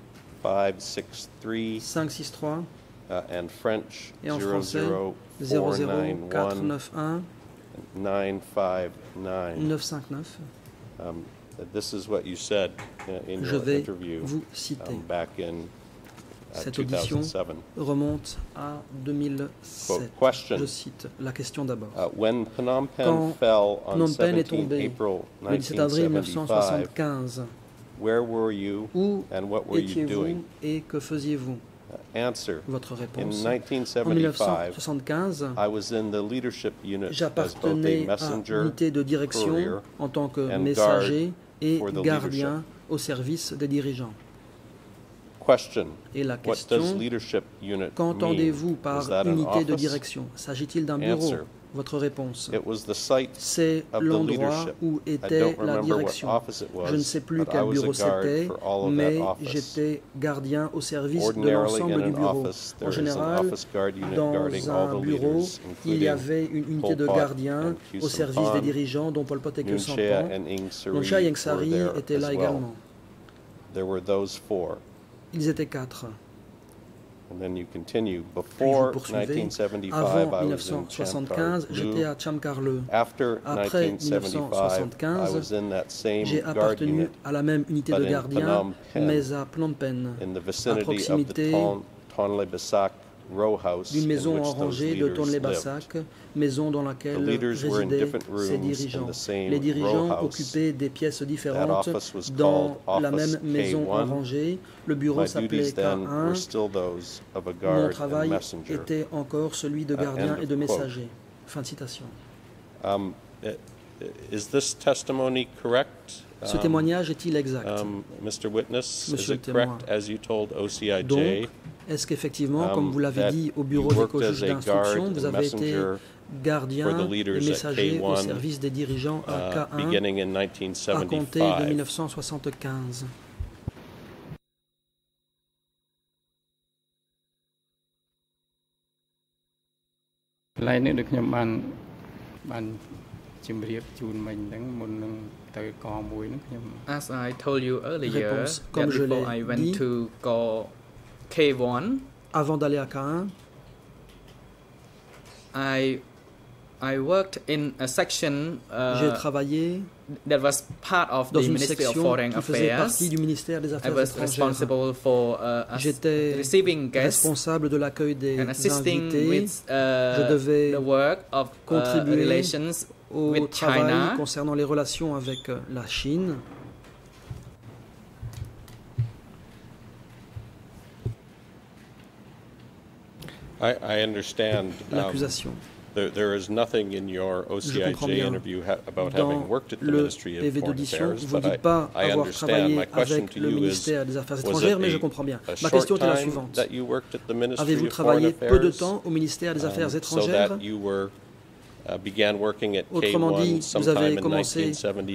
563 563 uh, and French et en français 00491 00491 959. 959. Um, This is what you said uh, in Je your vais interview vous citer. um, back in uh, Cette audition 2007. remonte à 2007. question. Je cite la question d'abord. Uh, when Phnom Penh Quand fell on Phnom Penh est 17 tombé April le 17 avril 1975, 1975, where were you où and what were you étiez-vous doing? et que faisiez-vous? Answer. Votre In réponse. En 1975, 1975, I was in the leadership unit as both a j'appartenais à messenger l'unité de direction en tant que messager et gardien au service des dirigeants. Question. Et la question, qu'entendez-vous par unité de direction? S'agit-il d'un bureau? Votre réponse. It was the site C'est l'endroit où était la direction. Je ne sais plus quel bureau c'était, mais j'étais gardien au service de l'ensemble du bureau. En général, dans un bureau, il y avait une unité de gardiens au service des dirigeants dont Pol Pot et Ieng Sari Nunchea et étaient là également. Ils étaient quatre. And then you continue. Puis vous Before poursuivez. 1975, Avant I was in 1975, j'étais à Chamkarle. After Après 1975, I was 1975, in that same j'ai guard appartenu unit à la même unité but de in gardiens, Phnom Penh, mais à Phnom Penh, in the à vicinity of the proximité Ton- Tonle house d'une maison en rangée de leaders Tonle lived. Bassac, maison dans laquelle résidaient in dirigeants. Les dirigeants occupaient des pièces différentes dans la même maison en K1. rangée. Le bureau s'appelait duties then were K1. still those of a Mon travail était encore celui de Uh, gardien et de messager. Fin de citation. Um, Is this testimony correct? Ce Um, témoignage est-il exact? um, Mr. Witness, Monsieur le témoin. as you told OCIJ? Donc, est-ce qu'effectivement, um, comme vous l'avez dit au you bureau des co-juges d'instruction, vous avez été gardien et messager au K1, service des dirigeants à uh, K1 beginning in à compter de 1975. 1975. Là នេះដូចខ្ញុំបានបានជំរាបជូនមិញហ្នឹងមុននឹងទៅកមួយហ្នឹងខ្ញុំ As I told you earlier, Réponse. that Comme je before l'ai I went dit, to go K1, Avant d'aller à K1, I I worked in a section j'ai uh, travaillé that was part of dans the une Ministry of section Foreign qui faisait Affairs. partie du ministère des I Affaires was étrangères. responsible for uh, as- J'étais receiving guests responsable de l'accueil des and assisting invités, with Je uh, devais the work of uh, contribuer relations au with travail China. concernant les relations avec euh, la Chine. I, I understand. um, L'accusation. There, there is nothing in your comprends OCIJ bien. interview ha- about Dans having worked at the le Ministry of Foreign Affairs, vous ne but I, dites pas I avoir understand. travaillé My question avec to le you is, ministère des Affaires was étrangères, it mais je comprends bien. a Ma question était la suivante. that you worked at the Ministry Avez-vous travaillé peu de temps au ministère des um, Affaires so étrangères? that you were, uh, began working at Autrement dit, vous avez commencé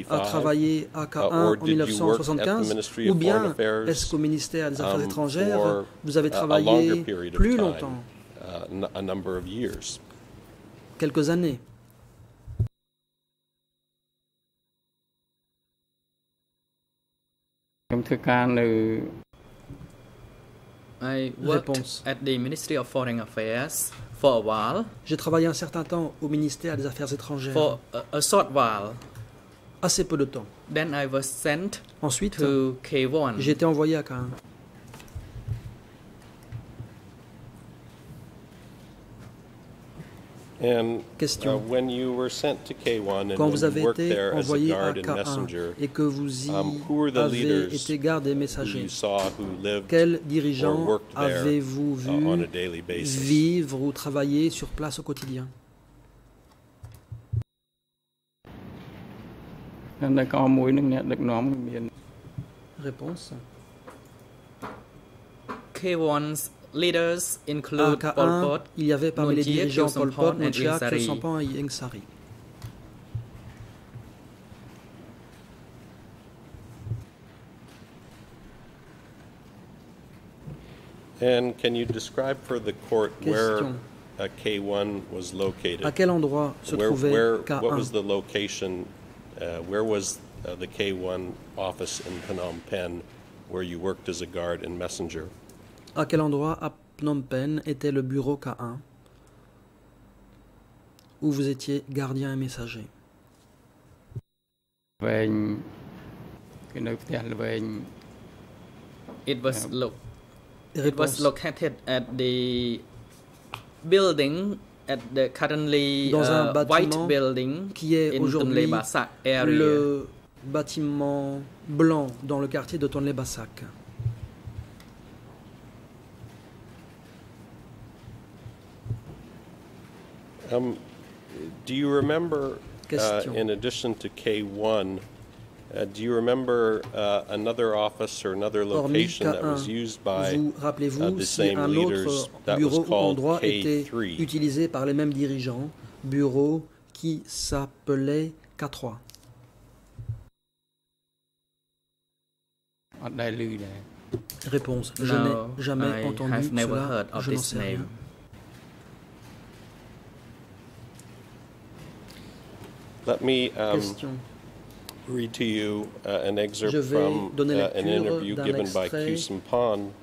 à travailler à K1 en 1975 ou bien est-ce qu'au ministère des Affaires étrangères, vous avez travaillé plus longtemps, quelques années. I worked Réponse. at the Ministry of Foreign Affairs for a while, J'ai travaillé un certain temps au ministère des Affaires étrangères, for a, a short while. assez peu de temps. Then I was sent Ensuite, to K1. j'ai été envoyé à K1. And uh, Question. Quand vous avez été envoyé à K1 et que vous y avez été garde et messager, quels dirigeants avez-vous vu vivre ou travailler sur place au quotidien? Réponse. K1's leaders À include Pol K1, Pot, il y avait parmi les Nunchia, dirigeants Pol Pot, Kyosampan and Nunchia, Kyosampan et Ieng Sari. And can you describe for the court where Question. uh, K1 was located? À quel endroit se where, trouvait where, what was the location? Uh, where was uh, the K1 office in Phnom Penh, where you worked as a guard and messenger? À quel endroit à Phnom Penh était le bureau K1 où vous étiez gardien et messager? It was low. Was located at the building at the currently dans un uh, white building qui est aujourd'hui le bâtiment blanc dans le quartier de Tonle Bassac. Um, do you remember, uh, in addition to K1, uh, do you remember uh, another office or another location that was used by uh, rappelez-vous the un autre bureau ou endroit était utilisé par les mêmes dirigeants, bureau qui s'appelait K3 Réponse. Je n'ai jamais entendu cela. Je n'en sais rien. Let me um, read to you uh, an excerpt from uh, an interview given by Q Pan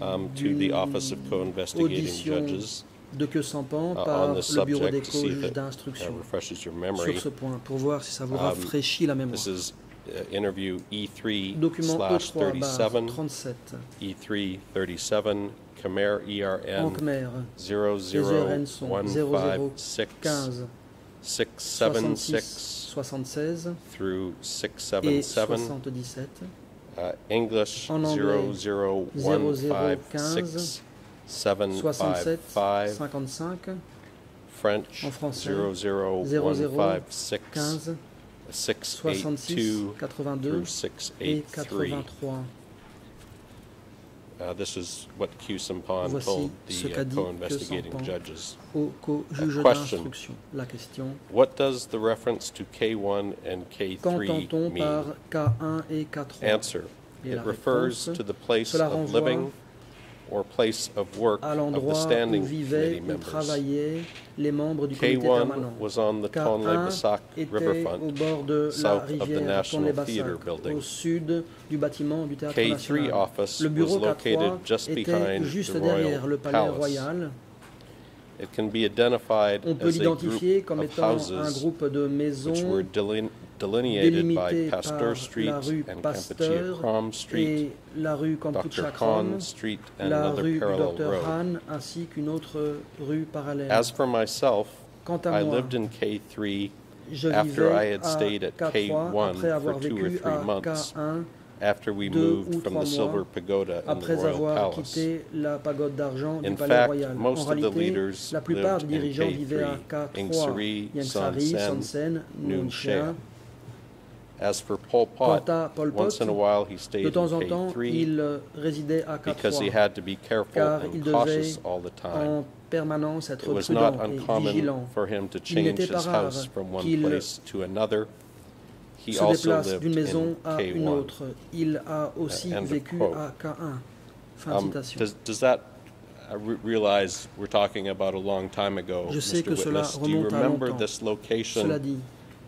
um, to the Office of Co-Investigating Judges de que uh, par le bureau des uh, d'instruction. sur ce point pour voir si ça vous Um, rafraîchit la mémoire. This is uh, interview E3 Document slash E3 barre 37, 37, E3 37, Khmer ERN les ERN sont 00156 15 676 76 through et 677, 77, uh, English En anglais, 00156 67, 755, 55, French En français, 00156 15, 66, 682 82 through et 683. 83. Uh, this is what Q Sampan told the uh, co-investigating judges. Au co-juge question. La question What does the reference to K1 and K3 mean? K1 et K3 Answer. Et It refers réponse, to the place of living or place of work à of the où standing vivaient committee ou members. travaillaient les membres du comité permanent. K1 was on the Tonle K1 Basak au riverfront, bord de la south of the National Theatre building. au sud du bâtiment du théâtre K3 national. office Le bureau was located just était behind juste the derrière royal le palais palace. royal. It can be identified On peut as a l'identifier group comme of étant un houses groupe de which were maisons delin- delineated by délimitées Pasteur par Street la rue and Pasteur et la rue Dr. Kampuchea-Kram, Street, and la another rue du parallel Dr road. Han ainsi qu'une autre rue parallèle. As for myself, Quant à I moi, lived in K3 je after I had stayed at K3 K1 après avoir for two or vécu three à months K1 after we deux ou moved from trois the mois Silver Pagoda in the après Royal avoir Palace. quitté la pagode d'argent du In palais fact, royal. most En of the réalité, leaders la plupart lived des in dirigeants vivaient à K3, K3, Ingsari, Yangsari, Son Son Sen, Sen, Nunchia. As for Pol Quant Pot, à Pol Pot, once in a while he stayed de in temps en temps, K3 il résidait à because he K3 had to be careful car and devait cautious all the time. permanence être It was not prudent et uncommon vigilant. for him to Il change n'était his rare house from one qu'il place to another. He se also déplace lived d'une maison in à une K1. autre. Il a aussi end of vécu à K1. Fin de citation. does, does that I re- realize we're talking about a long time ago, Je sais Mr. que cela Witness? Do you remonte à remember longtemps. this location Cela dit,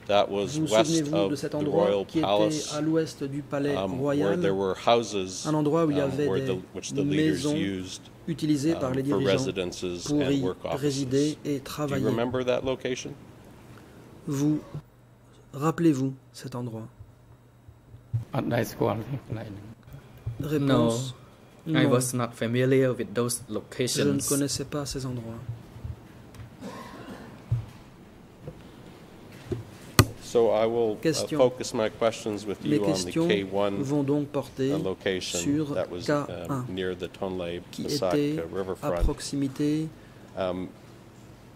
that was vous souvenez-vous de cet endroit qui était à l'ouest du palais um, where royal, there were houses un endroit où il y um, avait des the, which the leaders maisons used utilisées par um, les for dirigeants residences pour and y résider et Do you travailler. remember that location? Vous Rappelez-vous cet endroit. Réponse. No, I was not familiar with those locations. Je ne connaissais pas ces endroits. So I will uh, question. Focus my questions with you on the K1 vont donc porter uh, sur that was K1, um, near the riverfront. À proximité um,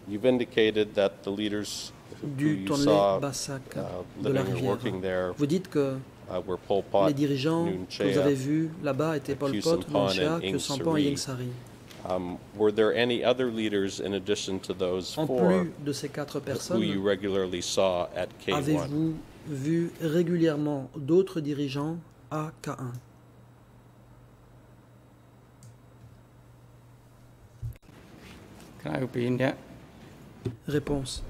you've indicated that the leaders du de la uh, rivière. Vous dites que uh, les dirigeants que vous avez vus là-bas étaient Pol Pot, Nunchea, Kusampan et Ying Sari. Um, were there any other leaders in addition to those de ces quatre personnes, regularly saw at Avez-vous régulièrement d'autres dirigeants à Can I open? Réponse.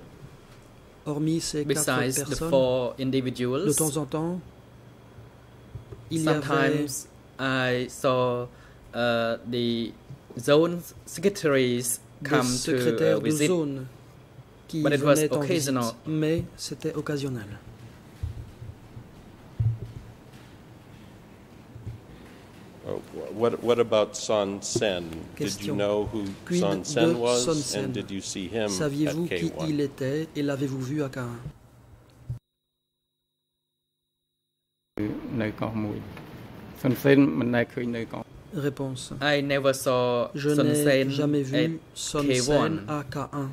Hormis ces quatre Besides the personnes, four de individuals, temps en temps, il y avait sometimes I saw uh, the zone secretaries des come to uh, secrétaires de visit. zone qui but it was venaient en visite, occasional. mais c'était occasionnel. Uh, wh- what, what about Son Sen? Did you know who Son Sen was? Saviez-vous qui il était et l'avez-vous vu à K1 Réponse. I never saw Je n'ai jamais vu Son Sen à K1.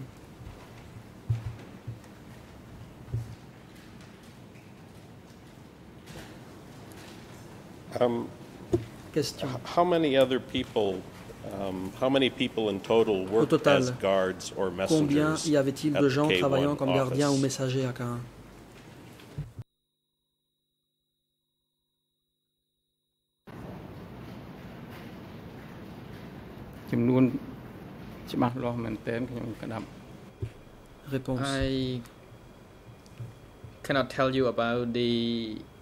How many other people um, how many people in total Au total, as combien y avait-il de gens travaillant comme gardiens ou messagers à K1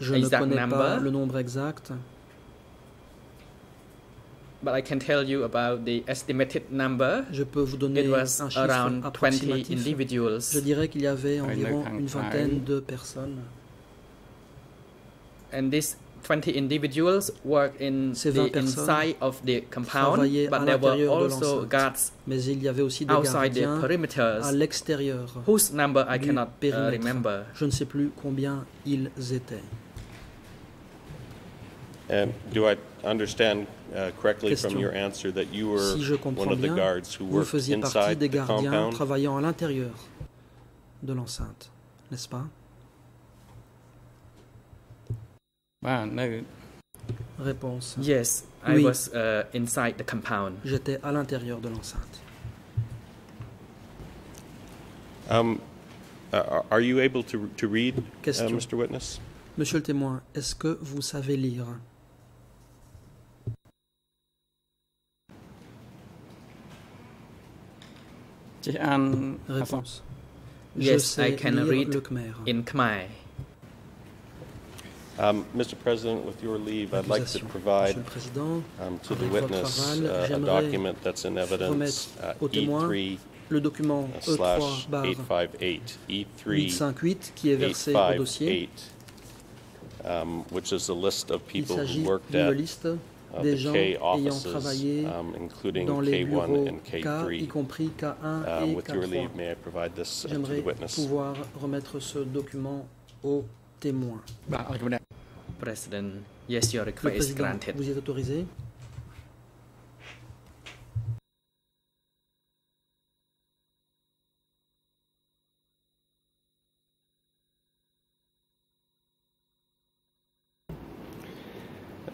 Je ne connais pas number. le nombre exact but I can tell you about the estimated number. je peux vous donner It was un chiffre around 20 approximatif. individuals. Je dirais qu'il y avait environ une vingtaine de personnes. And these 20 individuals work in Ces 20 the personnes inside of the compound, travaillaient à but there were also guards Mais il y avait aussi des outside the gardiens à perimeters l'extérieur. whose number I cannot uh, remember. Je ne sais plus combien ils étaient. And do I understand Question. Si je comprends bien, vous faisiez partie des gardiens travaillant à l'intérieur de l'enceinte, n'est-ce pas? Réponse. Yes, I oui. was uh, inside the compound. J'étais à l'intérieur de l'enceinte. Um, uh, are you able to, to read, uh, Mr. Witness? Monsieur le témoin, est-ce que vous savez lire? An... Yes, I can read in Khmer. Um, Mr. President, with your leave, I'd like to provide um, to the witness uh, a document that's in evidence, uh, E3 le document E3 858, E3 qui est versé au dossier, um, which is a list of people who worked at des gens ayant travaillé dans les bureaux K, y compris K1 et K3. J'aimerais pouvoir remettre ce document au témoin. Bah, président, yes, your request. Vous y êtes autorisé?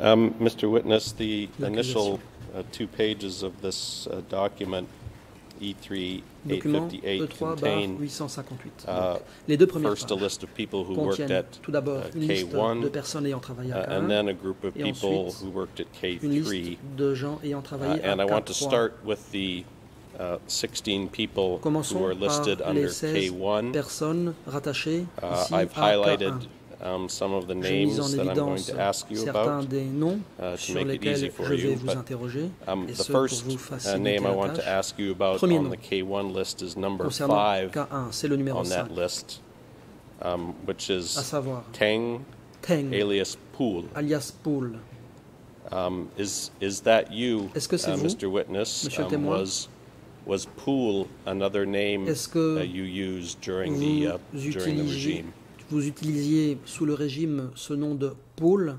Um, Mr. Witness, the L'accusation. initial uh, two pages of this uh, document, E3 Document 858, contain 858. uh, les deux premières first a list of people who worked at tout d'abord uh, une liste K1, personnes ayant travaillé uh, and then a group of people who worked at une liste K3. de gens ayant Uh, travaillé à and I want to start with the uh, 16 people who are listed par under les 16 K1. personnes rattachées Uh, ici I've à highlighted K1. Um, some of the J'ai mis en names that I'm going to ask you about uh, to make it easy for you. But um, the first uh, name I want to ask you about Premier on the K1 list is number 5 K1, c'est le numéro on that list, um, which is Teng Teng, alias Pool. alias Paul. Um, is is that you, Est-ce que c'est uh, Mr. Witness? Um, was was Pool another name that you used during the uh, during the regime? vous utilisiez sous le régime ce nom de Paul.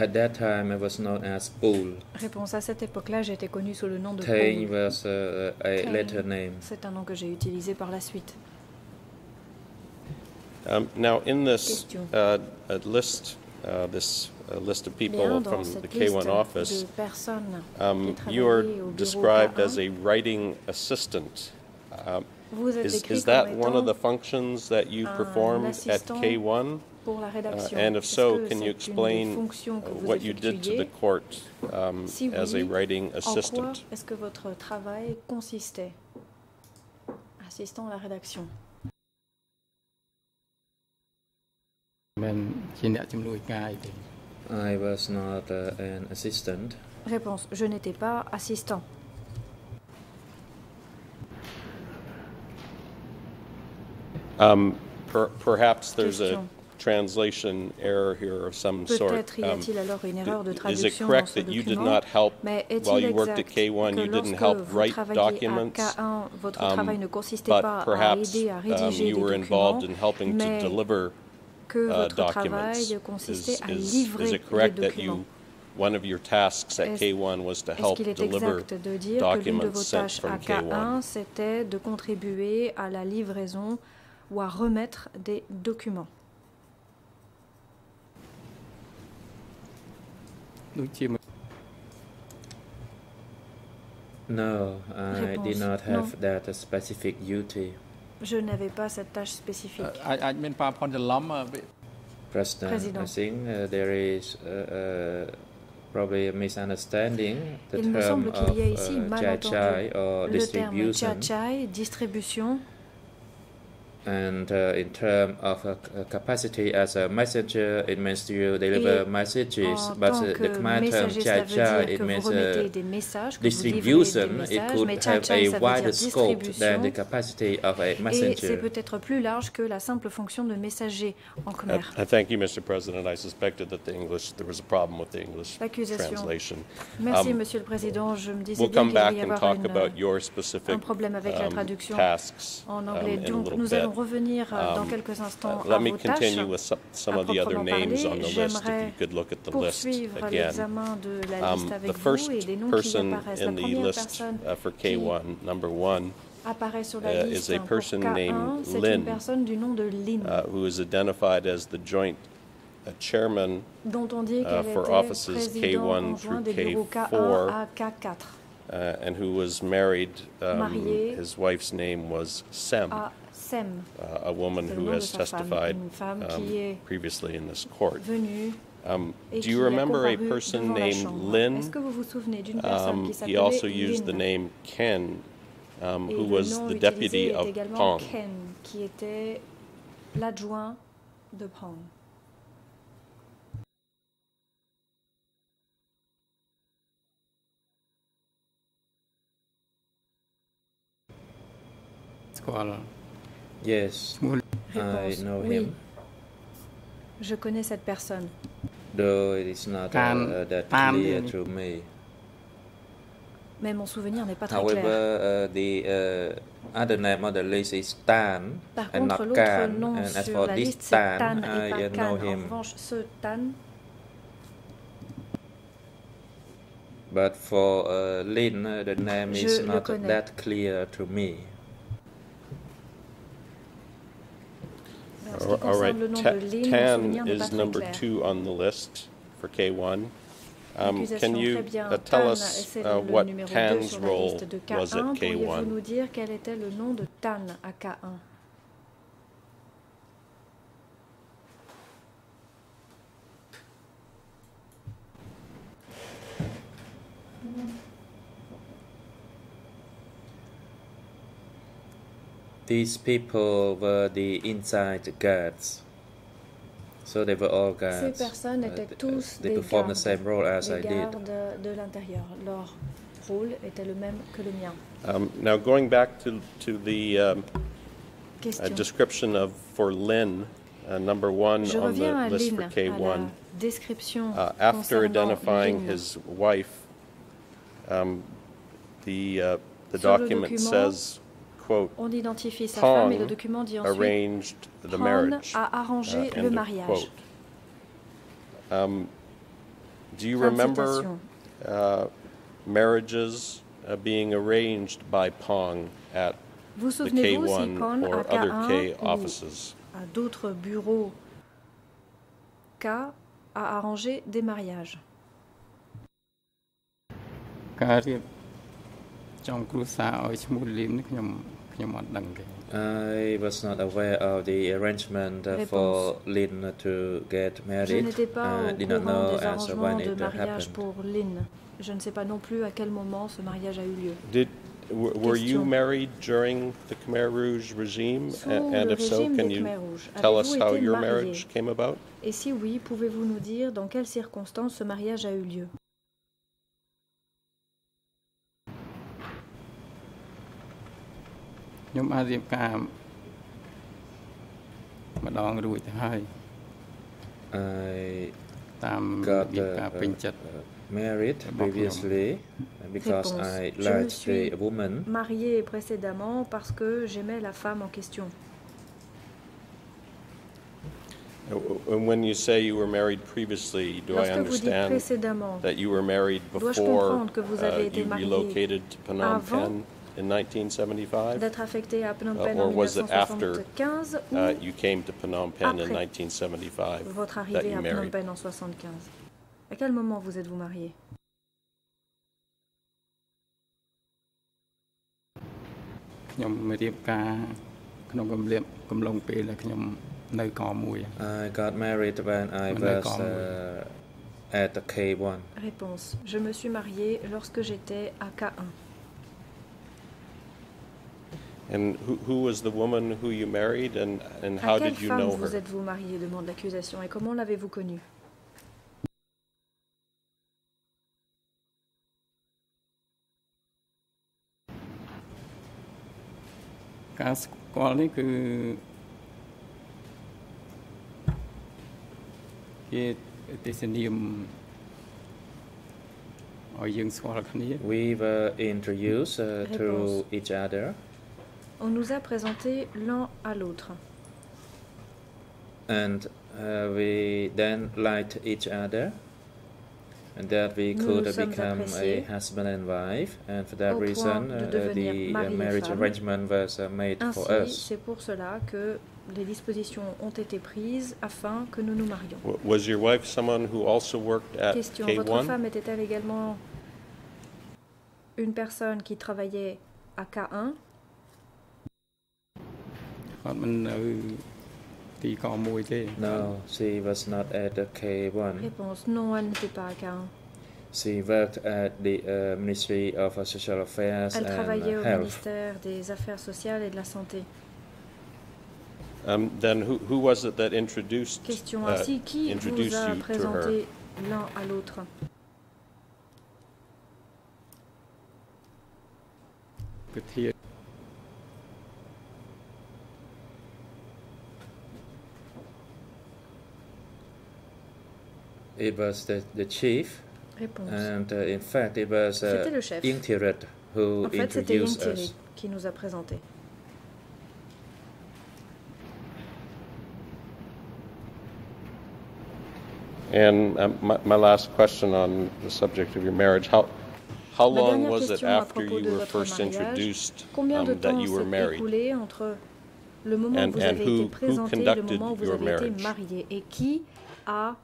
At that time, I was known as Pool. Réponse à cette époque-là, j'étais connu sous le nom de Tain uh, C'est un nom que j'ai utilisé par la suite. Um, now, in this uh, uh, list, uh, this a list of people from the K1 office. Um, you are described as a writing assistant. Um, is, is, that one of the functions that you perform at K1? Uh, and if so, can you explain what you did to the court um, as a writing assistant? Assistant à la rédaction? I was not uh, an assistant. Réponse Je n'étais pas assistant. Um, per, perhaps there's a translation error here of some sort. Peut-être y Um, a-t-il alors une erreur de Is it traduction dans correct ce that you did document? not help Mais while est-il you worked at exact K1, que you didn't lorsque help vous write travailliez à documents? K1, votre um, travail ne consistait but pas à perhaps aider à um, rédiger you des were documents, involved in helping to mais deliver que uh, votre travail consistait à livrer les documents? One of your tasks at K1 was to help deliver documents sent from K1 c'était de contribuer à la livraison ou à remettre des documents? No, I did not have that specific duty. Je n'avais pas cette tâche spécifique. អាចអាចមានប៉ាផុនច្រឡំអឺ President, President. I think uh, there is uh, uh, probably a misunderstanding. The Il me term semble qu'il of y a ici uh, mal chai entendu chai or le terme distribution chai distribution and uh, in terms of a, a capacity as a messenger, it means you deliver Et messages. en But uh, the Khmer term chai, dire it que vous means uh, des messages, des distribution. It messages, could mais have a ça veut wider dire scope than distribution. the capacity of a Et c'est messenger. peut-être plus large que la simple fonction de messager en Uh, Khmer. uh, thank you, Mr. President. I suspected that the English, there was a problem with the English L'accusation. translation. Merci, Um, Monsieur le Président. Je me disais We'll bien come qu'il y and avoir talk une, about your un specific problème avec la um, traduction tasks en um, anglais. in a Donc, little nous bit. Allons revenir euh, dans Um, quelques instants Uh, à Let me vos tâches. continue with some, some à of the other proprement names parler. on the list, if you J'aimerais could look at the list poursuivre again. l'examen de la liste Um, avec The vous first et les noms qui person apparaissent. La in the première list personne uh, for qui K1, number one, apparaît sur uh, la is liste a pour person K1, named c'est Lin, une personne du nom de Lin, uh, who is identified as the joint uh, chairman dont on dit uh, qu'elle for était offices président K1 conjoint through des bureaux K1 K4. à K4, uh, and who was married. Um, Marié his wife's name was Sem, à SEM, uh, a woman who has testified um, previously in this court. Um, do you remember a person named Lynn? Um, he also used the name Ken, um, who was the deputy of Pong. Ken, qui était l'adjoint de Pong. Yes, I know oui. him. Je connais cette personne. Though it is not uh, Tan, uh, that clear to me. Mais mon souvenir n'est pas très However, clair. uh, the uh, other name on the list is Tan Par and contre, not l'autre Kan. nom And as sur for la this liste, c'est Tan, Tan et I pas. En revanche, ce Tan, But for uh, Lin, uh, the name Je is le not that clear to me. Ce qui All all right, le nom Ta- de Lin, mon Tan souvenir n'est pas is très number clair. two on the list for K1. Um, L'accusation, can you très bien. uh, tell Tan, us c'est uh, le what numéro 2 Tan's sur la role liste de was at K1. Pourriez-vous K1? nous dire quel était le nom de Tan à K1 These people were the inside guards. So they were all Ces guards. personnes Uh, étaient th- tous they des performed the same role as I did. de l'intérieur. Leur rôle était le même que le mien. Um, now, going back to, to the um, uh, description of for Lynn, uh, number one Je on the list Lynn, for K1. description Uh, after identifying Lynn. his wife, um, the, uh, the Sur document document, says, quote, On identifie sa femme et le Pong document dit ensuite arranged the Pong marriage. a arrangé Uh, le end of mariage. quote. Um, do you Fin de remember citation. uh, marriages uh, being arranged by Pong at Vous the souvenez-vous si K1 Pong or à other K1 K ou offices? à d'autres bureaux K a arrangé des mariages ការរៀបចំគ្រួសារឲ្យឈ្មោះលីននេះខ្ញុំខ្ញុំអត់ដឹងទេ I was not aware of the arrangement uh, Réponse. for Lin to get Je married. n'étais pas I au did not courant know des arrangements de uh, mariage happened. pour Lynn. Je ne sais pas non plus à quel moment ce mariage a eu lieu. Did w- were you married during the Khmer Rouge regime? Sous and le if so, régime can you tell us how your marié? marriage came about? Et si oui, pouvez-vous nous dire dans quelles circonstances ce mariage a eu lieu? ខ្ញុំអាចរៀបការម្ដងរួចទៅហើយ I តាម got របៀប uh, ការពេញចិត្ត uh, married About previously uh, because Réponse. I Je me liked suis the woman. mariée précédemment parce que j'aimais la femme en question. Uh, w- And when you say you were married previously, do I Lorsque vous dites understand précédemment, that you were married Dois-je before comprendre que vous avez uh, été you marié relocated to Phnom avant Penh in 1975? D'être affecté à Phnom uh, Penh uh, en 1975 after, ou uh, you came to Phnom Penh in 1975 votre arrivée à Phnom Penh en 75? À quel moment vous êtes-vous marié? I got married when I was uh, at K1. Réponse. Je me suis marié lorsque j'étais à K1. And who, who was the woman who you married and, and how à quelle did you femme know vous her? êtes-vous marié demande l'accusation. Et comment l'avez-vous connue ការស្គាល់នេះគឺជាទេសនាមឲ្យយើងស្គាល់គ្នា We were introduced uh, to Réponse. each other. On nous a présenté l'un à l'autre. and uh, we then liked each other and that we Nous could nous become a husband and wife and for that reason de uh, the uh, et marriage femme. arrangement was uh, made for Ainsi, us c'est pour cela que les dispositions ont été prises afin que nous nous marions. W- Was your wife someone who also worked at Question. Votre K1? femme était-elle également une personne qui travaillait à K1 គា ត់មិននៅទីកមួយទេ no she was not at the K1 Réponse. Non, elle n'était pas à K1. she worked at the uh, Ministry of uh, Social Affairs Elle and travaillait uh, au Health ministère des Affaires sociales et de la Santé. Um, then who, who was it that introduced, Question. uh, Ainsi, qui vous introduced a you to her? présenté l'un à l'autre It was the, the chief Réponse. and uh, in fact it was uh, C'était le chef. Ingtiret who En fait, c'était introduced Ying us qui nous a présenté. And um, my, my last question on the subject of your marriage, how, how Ma long dernière was it question à after propos you de were votre first mariage, introduced Combien de um, that temps you were s'est married? écoulé entre le moment And- où vous and avez who- été who présenté et le conducted moment où vous your avez été marriage? marié? Et qui a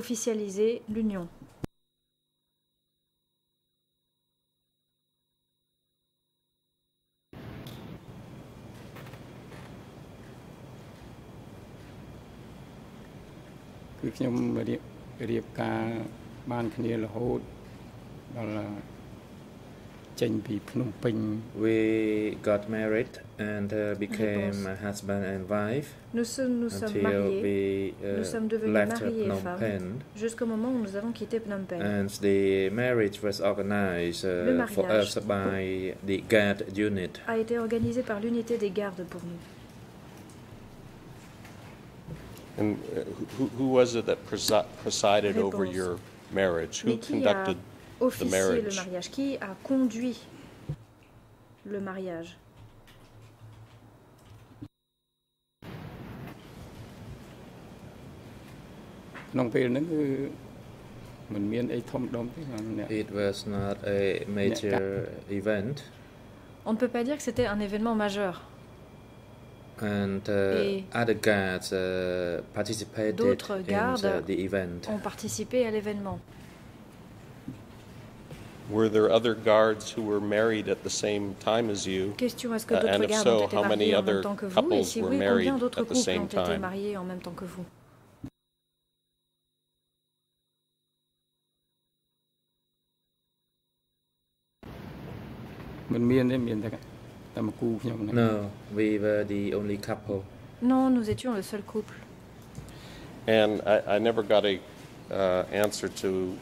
officialisé l'union "គឺ ចេញពីភ្នំពេញ we got married and uh, became a husband and wife Nous sommes, nous sommes until mariés, we uh, nous sommes devenus left mariés et Phnom femmes Penh. jusqu'au moment où nous avons quitté Phnom Penh. And the marriage was organized Le uh, for mariage. us by the guard unit. a été organisé par l'unité des gardes pour nous. And uh, who, who was it that presi- presided over Réponse. your marriage? Who Mais qui a conducted the Officier, le mariage Qui a conduit le mariage? It was not a major event. On ne peut pas dire que c'était un événement majeur. And, uh, other guards, uh, participated D'autres gardes in the, the event. ont participé à l'événement. Were there other guards who were married at the same time as you? Question est-ce que uh, and if so, how many other couples si were oui, married at the same time? No, we were the only couple. Non, nous étions le seul couple. And I, I never got a uh, answer to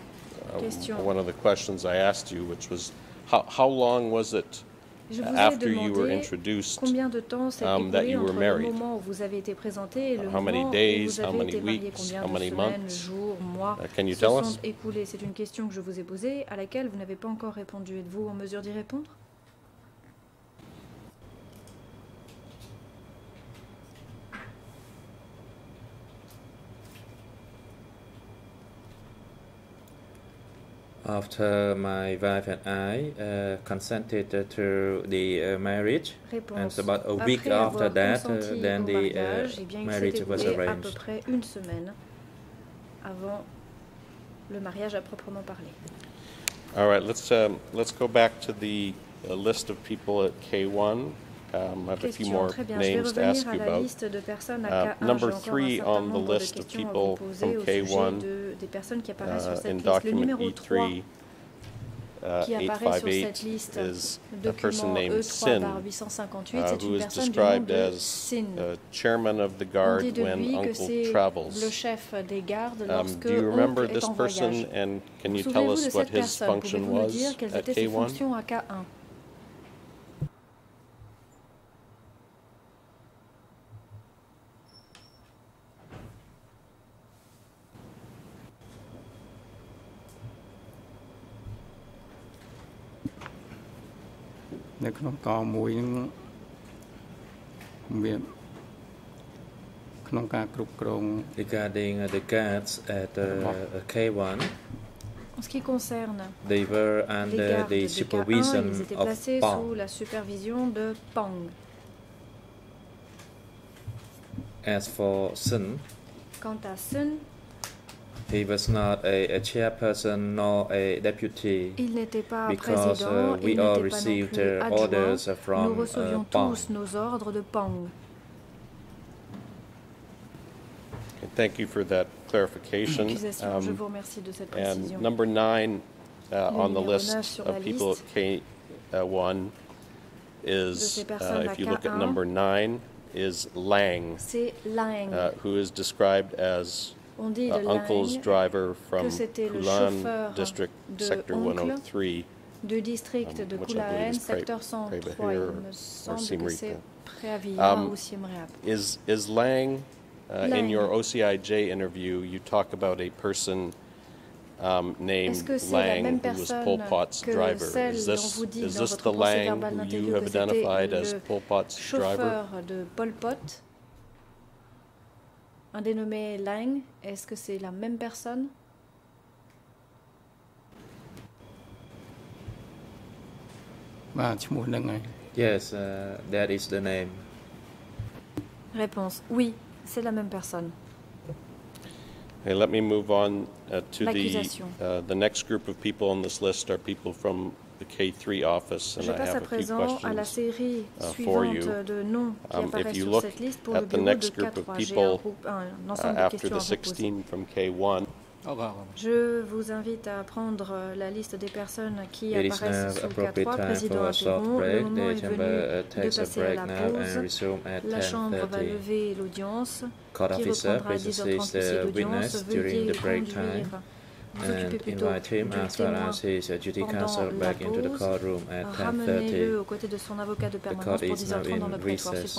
Question. one of the questions I asked you, which was how, how long was it Je vous ai after you were introduced combien de temps s'est um, that you were entre le married? moment où vous avez été présenté et le How many days, où vous how avez many été marié. weeks, Combien how de many semaines, months? jours, mois Uh, can you se tell sont us? écoulés? C'est une question que je vous ai posée à laquelle vous n'avez pas encore répondu. Êtes-vous en mesure d'y répondre? After my wife and I uh, consented to the uh, marriage, and Réponse. about a week Après after that, uh, then the uh, mariage, eh bien, marriage was écoulé à peu arranged. près une semaine avant le mariage à proprement parler. All right, let's, um, let's go back to the uh, list of people at K1. Um, I have a few more names to ask you about. Uh, number three on the list of people from K1 uh, in document E3 uh, 858 is a person named Sin, uh, who is described as the chairman of the guard when uncle travels. Um, do you remember this person and can you tell us what his function was at K1? ក្នុងកមួយហ្នឹងមានក្នុងការគ្រប់គ្រង Regarding uh, the guards at uh, K1, En ce qui concerne they were les under gardes the de K1, supervision ils étaient of placés Pong. sous la supervision de Pang. As for Sun, Quant à Sun, he was not a, a chairperson nor a deputy il n'était pas because président, uh, we il all n'était pas non received plus uh, adjoint. orders uh, Nous from recevions uh, Pong. tous nos ordres de Pang. Thank you for that clarification. Accusation. Je Um, vous remercie de cette And number nine uh, on the list neuf sur la of people at K1 is, uh, if you look at number nine, is Lang, Lang. uh, who is described as On dit uh, de uncle's Lang driver from que c'était le Kulan chauffeur District, de Sector oncle 103. du district um, de which I believe Kulaen, secteur 103. Il me semble que c'est. Préavilla Um, ou Siem. Is, is Lang, uh, in your OCIJ interview, you talk about a person um, named Est-ce que c'est la Lang who was Pol Pot's driver. Is this, is this the Lang who you have identified as Pol Pot's driver? de Pol Pot, un dénommé Lang. Est-ce que c'est la même personne? Yes, uh, that is the name. Réponse Oui, c'est la même personne. Hey, let me move on uh, to the uh, the next group of people on this list are people from the K3 office, and Je I passe à have a few présent à la questions. série uh, for suivante you. de noms qui Um, if apparaissent you sur look cette liste pour at le the bureau de next group of K3. J'ai un, people, groupe- un Uh, ensemble de after questions the à vous poser. 16 from K1, Je vous invite à prendre euh, la liste des personnes qui apparaissent sous appropriate K3. time Président interrompt. Le moment The est venu uh, de passer à la now and pause. La Chambre va 10.30. lever l'audience qui reprendra à presses 10h30 the l'audience. Veuillez the break time conduire, and invite him as well as his counsel la back into the courtroom at Ramenez-le 10.30. aux côtés de son avocat de The court is now 10h30 dans in recess.